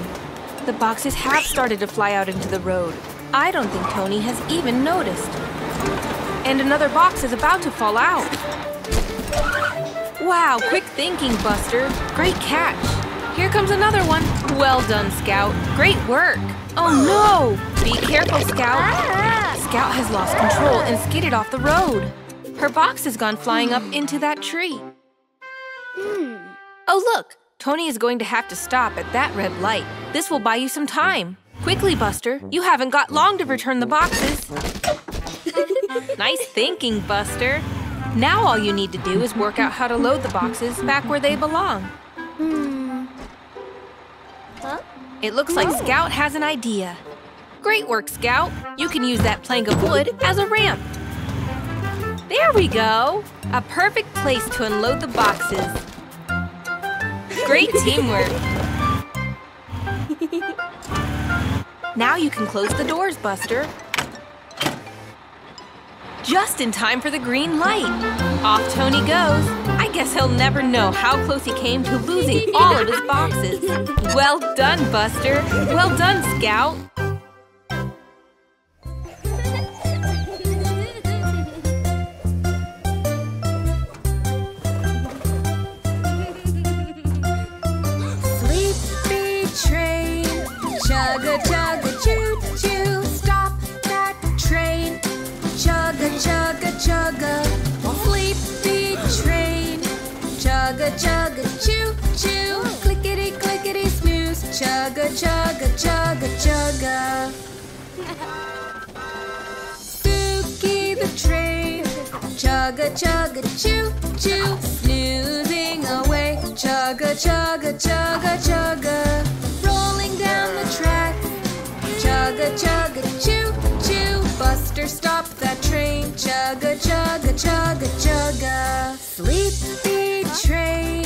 The boxes have started to fly out into the road. I don't think Tony has even noticed. And another box is about to fall out. Wow, quick thinking, Buster. Great catch. Here comes another one. Well done, Scout. Great work. Oh no! Be careful, Scout. Scout has lost control and skidded off the road. Her box has gone flying up into that tree. Oh, look! Tony is going to have to stop at that red light. This will buy you some time. Quickly, Buster. You haven't got long to return the boxes. (laughs) nice thinking, Buster. Now all you need to do is work out how to load the boxes back where they belong. Hmm. Huh? It looks like oh. Scout has an idea. Great work, Scout. You can use that plank of wood as a ramp. There we go. A perfect place to unload the boxes. Great (laughs) teamwork. now you can close the doors, Buster. Just in time for the green light. Off Tony goes. I guess he'll never know how close he came to losing (laughs) all of his boxes. Well done, Buster. Well done, Scout. Sleepy train, chugga chugga chugga. Spooky the train, chugga chugga choo choo. Snoozing away, chugga chugga chugga chugga. Rolling down the track, chugga chugga choo choo. Buster stop that train, chugga chugga chugga chugga. Sleepy train,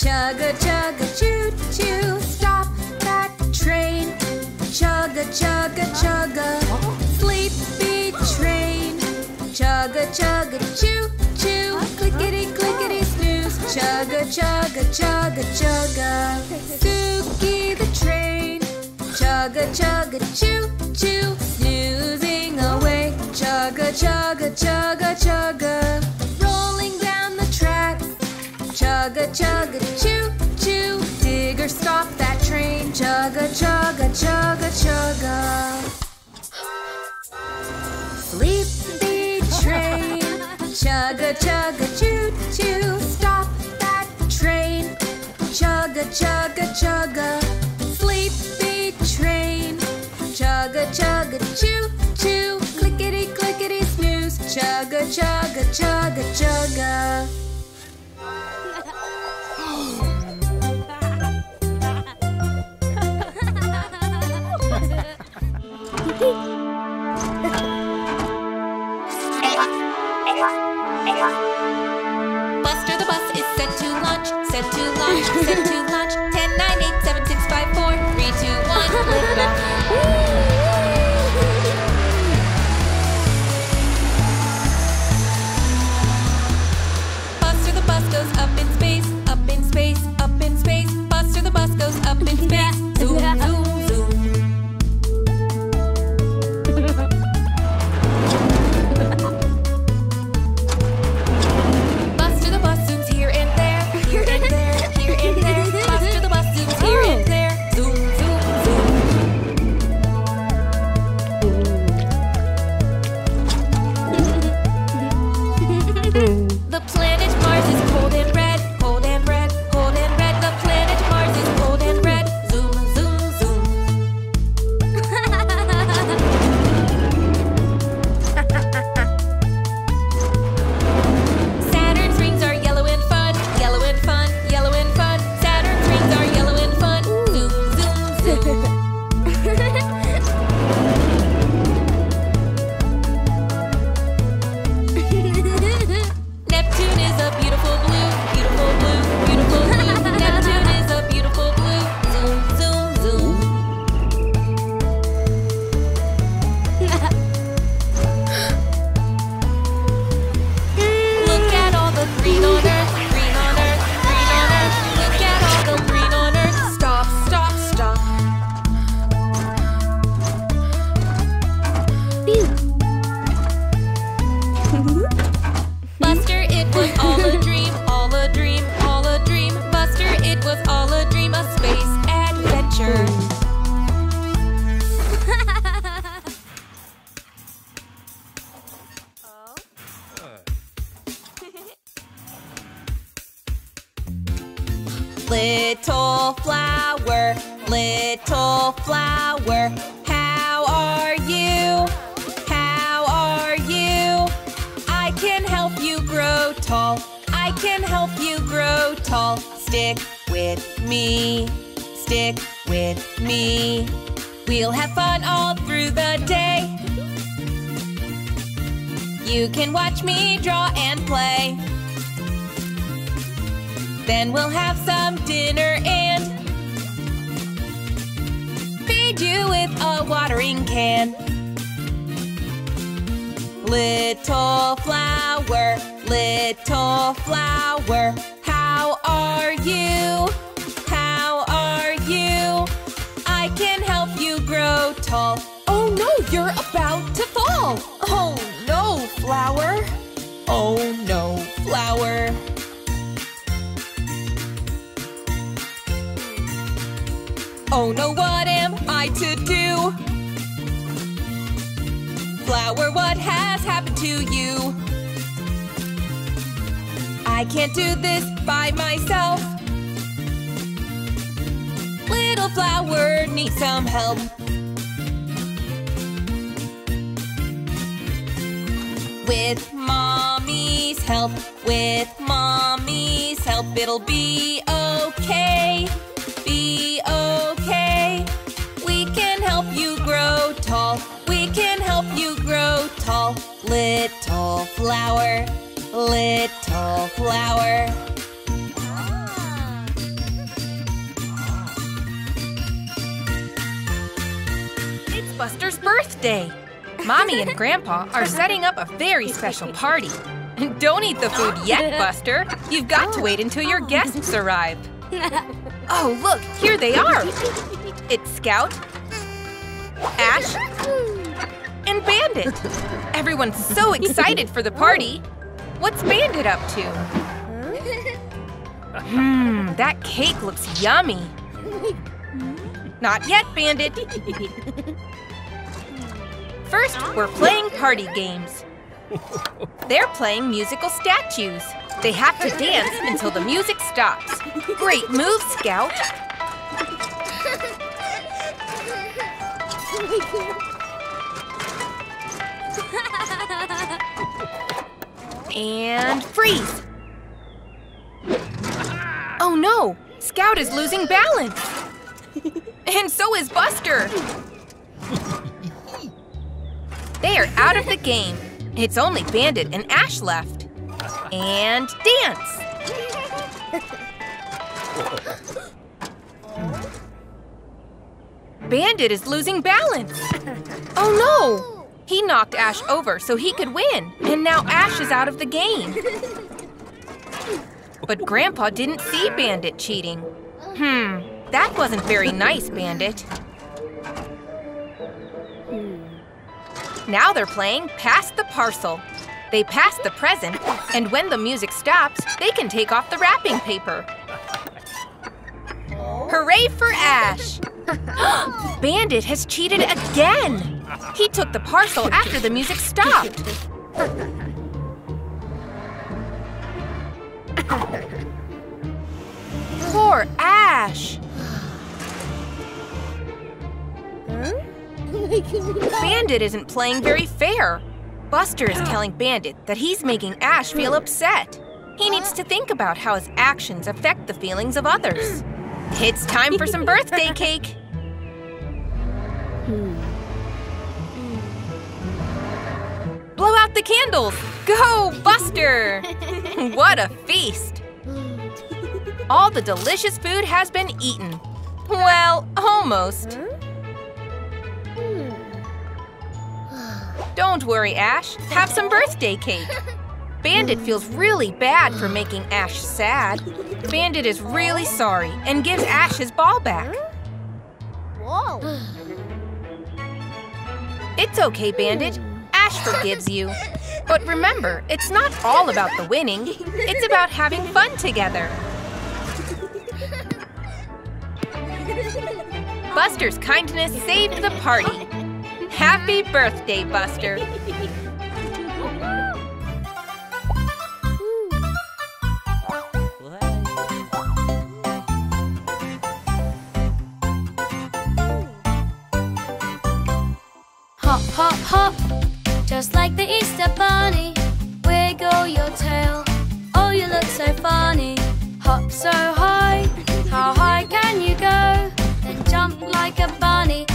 chugga chugga choo choo. Chugga chugga chugga. Sleepy train, chugga chugga choo choo. Clickety clickety snooze, chugga chugga chugga chugga. Spooky the train, chugga chugga choo choo. Snoozing away, chugga chugga chugga chugga. Rolling down the tracks, chugga chugga choo. Chugga chugga chugga chugga. Sleepy train, chugga chugga choo choo. Stop that train, chugga chugga chugga. Sleepy train, chugga chugga choo choo. Clickety clickety snooze, chugga chugga chugga chugga. Buster the bus is set to launch, set to launch, set to launch. (laughs) 10, 9, 8, 7, 6, 5, 4, 3, 2, 1, lift off. Buster the bus goes up in space, up in space, up in space. Buster the bus goes up in (laughs) space. Flower, how are you? How are you? I can help you grow tall. Oh no, you're about to fall. Oh no, flower. Oh no, flower. Oh no, what am I to do? Flower, what has happened to you? I can't do this by myself. Little flower needs some help. With mommy's help, with mommy's help, it'll be okay. Be okay. We can help you grow tall. We can help you grow tall. Little flower, little flower. It's Buster's birthday. Mommy and Grandpa are setting up a very special party. Don't eat the food yet, Buster. You've got to wait until your guests arrive. Oh, look, here they are. It's Scout, Ash, and Bandit. Everyone's so excited for the party. What's Bandit up to? Hmm, that cake looks yummy. Not yet, Bandit. First, we're playing party games. They're playing musical statues. They have to dance until the music stops. Great move, Scout. And freeze. Oh no, Scout is losing balance. (laughs) And so is Buster. They are out of the game. It's only Bandit and Ash left. And dance. Bandit is losing balance. Oh no! He knocked Ash over so he could win, and now Ash is out of the game. But Grandpa didn't see Bandit cheating. Hmm, that wasn't very nice, Bandit. Now they're playing Pass the Parcel. They pass the present, and when the music stops, they can take off the wrapping paper. Hooray for Ash! (gasps) Bandit has cheated again! He took the parcel after the music stopped. Poor Ash! Bandit isn't playing very fair. Buster is telling Bandit that he's making Ash feel upset. He needs to think about how his actions affect the feelings of others. It's time for some birthday cake. Blow out the candles! Go, Buster! (laughs) what a feast! All the delicious food has been eaten. Well, almost. Hmm. Don't worry, Ash. Have some birthday cake. Bandit feels really bad for making Ash sad. Bandit is really sorry and gives Ash his ball back. Whoa. It's okay, Bandit. Forgives you. But remember, it's not all about the winning. It's about having fun together. Buster's kindness saved the party. Happy birthday, Buster. Hop, hop, hop, just like the Easter bunny. Wiggle your tail, oh, you look so funny. Hop so high, how high can you go? Then jump like a bunny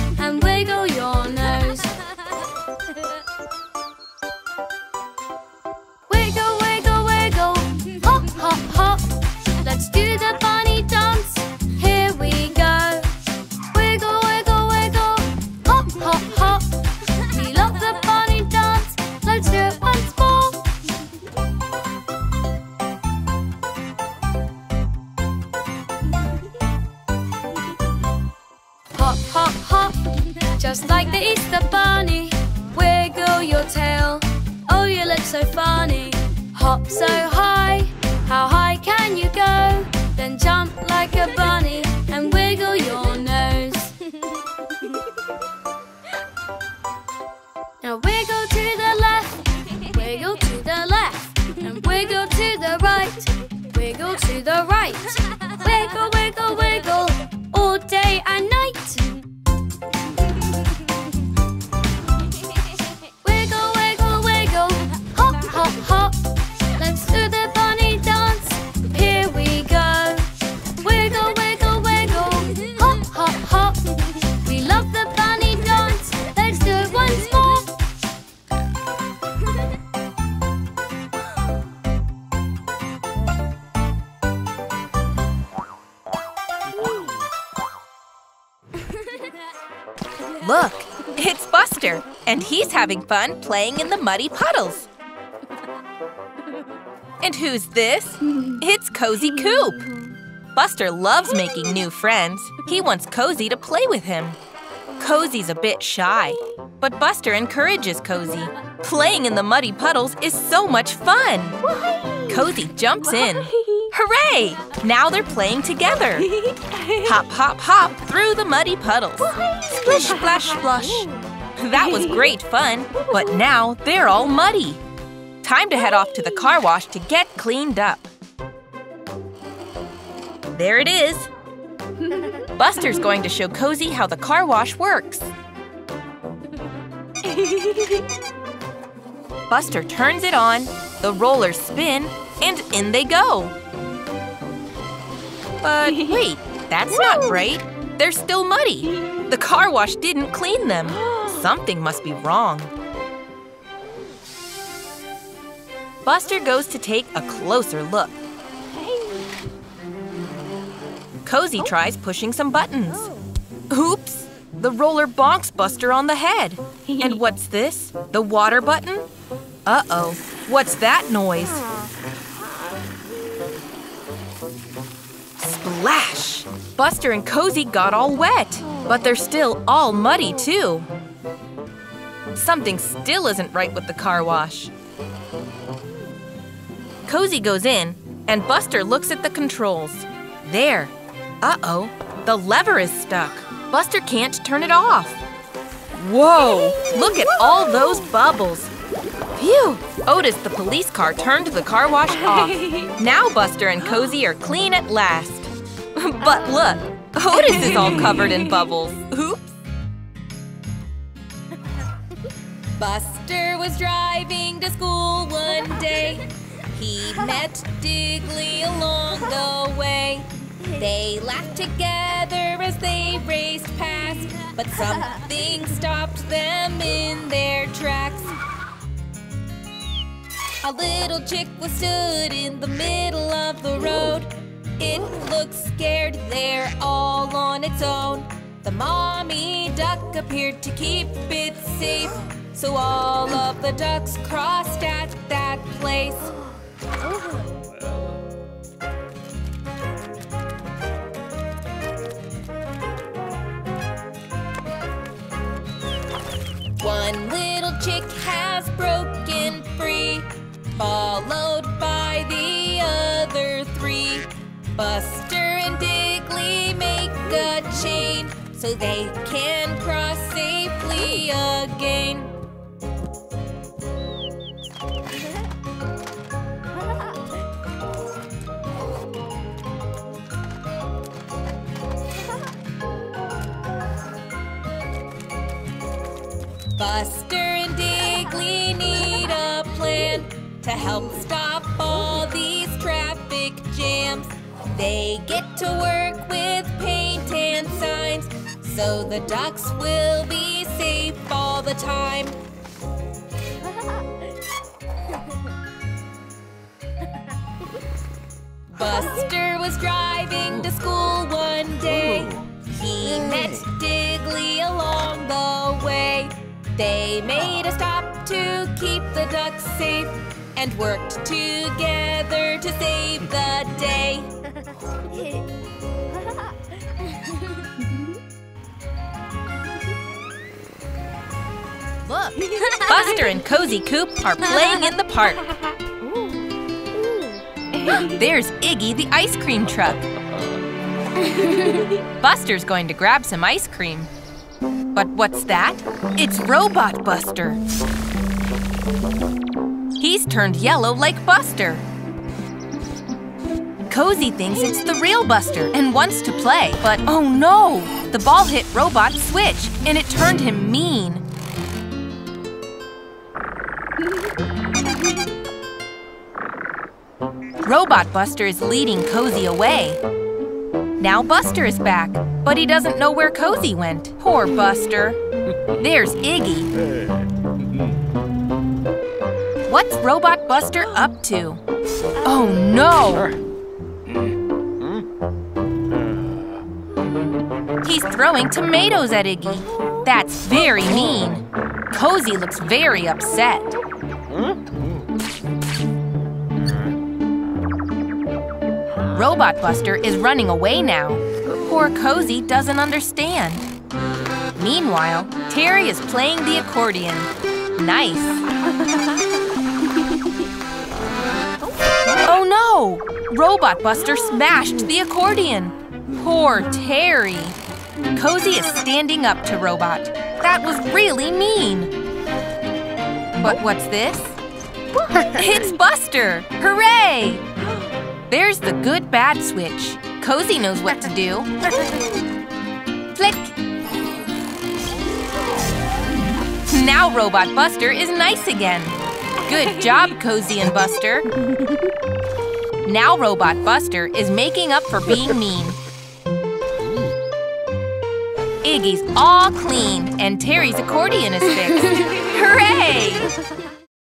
like the Easter bunny. Wiggle your tail, oh, you look so funny. Hop so high, how high can you go? Then jump like a bunny and he's having fun playing in the muddy puddles. And who's this? It's Cozy Coop. Buster loves making new friends. He wants Cozy to play with him. Cozy's a bit shy, but Buster encourages Cozy. Playing in the muddy puddles is so much fun. Cozy jumps in. Hooray! Now they're playing together. (laughs) Hop, hop, hop through the muddy puddles. Splish, splash, splush. That was great fun, but now they're all muddy. Time to head off to the car wash to get cleaned up. There it is. Buster's going to show Cozy how the car wash works. Buster turns it on, the rollers spin, and in they go. But (laughs) wait, that's not right. They're still muddy. The car wash didn't clean them. (gasps) Something must be wrong. Buster goes to take a closer look. Cozy oh. tries pushing some buttons. Oops! The roller bonks Buster on the head. And (laughs) what's this? The water button? Uh-oh, what's that noise? Splash! Buster and Cozy got all wet, but they're still all muddy too. Something still isn't right with the car wash. Cozy goes in, and Buster looks at the controls. There. Uh-oh, the lever is stuck. Buster can't turn it off. Whoa, look at all those bubbles. Phew! Otis, the police car, turned the car wash (laughs) off. Now Buster and Cozy are clean at last. (laughs) but look, Otis is all covered in bubbles. Oops. Buster was driving to school one day. He met Diggly along the way. They laughed together as they raced past, but something stopped them in their tracks. A little chick was stood in the middle of the road. It looked scared there all on its own. The mommy duck appeared to keep it safe, so all of the ducks crossed at that place. One little chick has broken free, followed by the other three. Buster and Diggly make a chain so they can cross safely again. Buster and Diggly need a plan to help stop all these traffic jams. They get to work with paint and signs so the ducks will be safe all the time. Buster was driving to school one day. He met Diggly along the way. They made a stop to keep the ducks safe and worked together to save the day. Look, Buster and Cozy Coop are playing in the park. There's Iggy the ice cream truck. Buster's going to grab some ice cream. But what's that? It's Robot Buster. He's turned yellow like Buster. Cozy thinks it's the real Buster and wants to play, but oh no! The ball hit Robot's switch and it turned him mean. Robot Buster is leading Cozy away. Now Buster is back, but he doesn't know where Cozy went. Poor Buster. (laughs) There's Iggy. What's Robot Buster up to? Oh no! He's throwing tomatoes at Iggy. That's very mean. Cozy looks very upset. Robot Buster is running away now. Poor Cozy doesn't understand. Meanwhile, Terry is playing the accordion. Nice. oh no! Robot Buster smashed the accordion. Poor Terry. Cozy is standing up to Robot. That was really mean. But what's this? (laughs) it's Buster! Hooray! There's the good bad switch. Cozy knows what to do. Flick! Now Robot Buster is nice again. Good job, Cozy and Buster. Now Robot Buster is making up for being mean. Iggy's all clean and Terry's accordion is fixed. Hooray!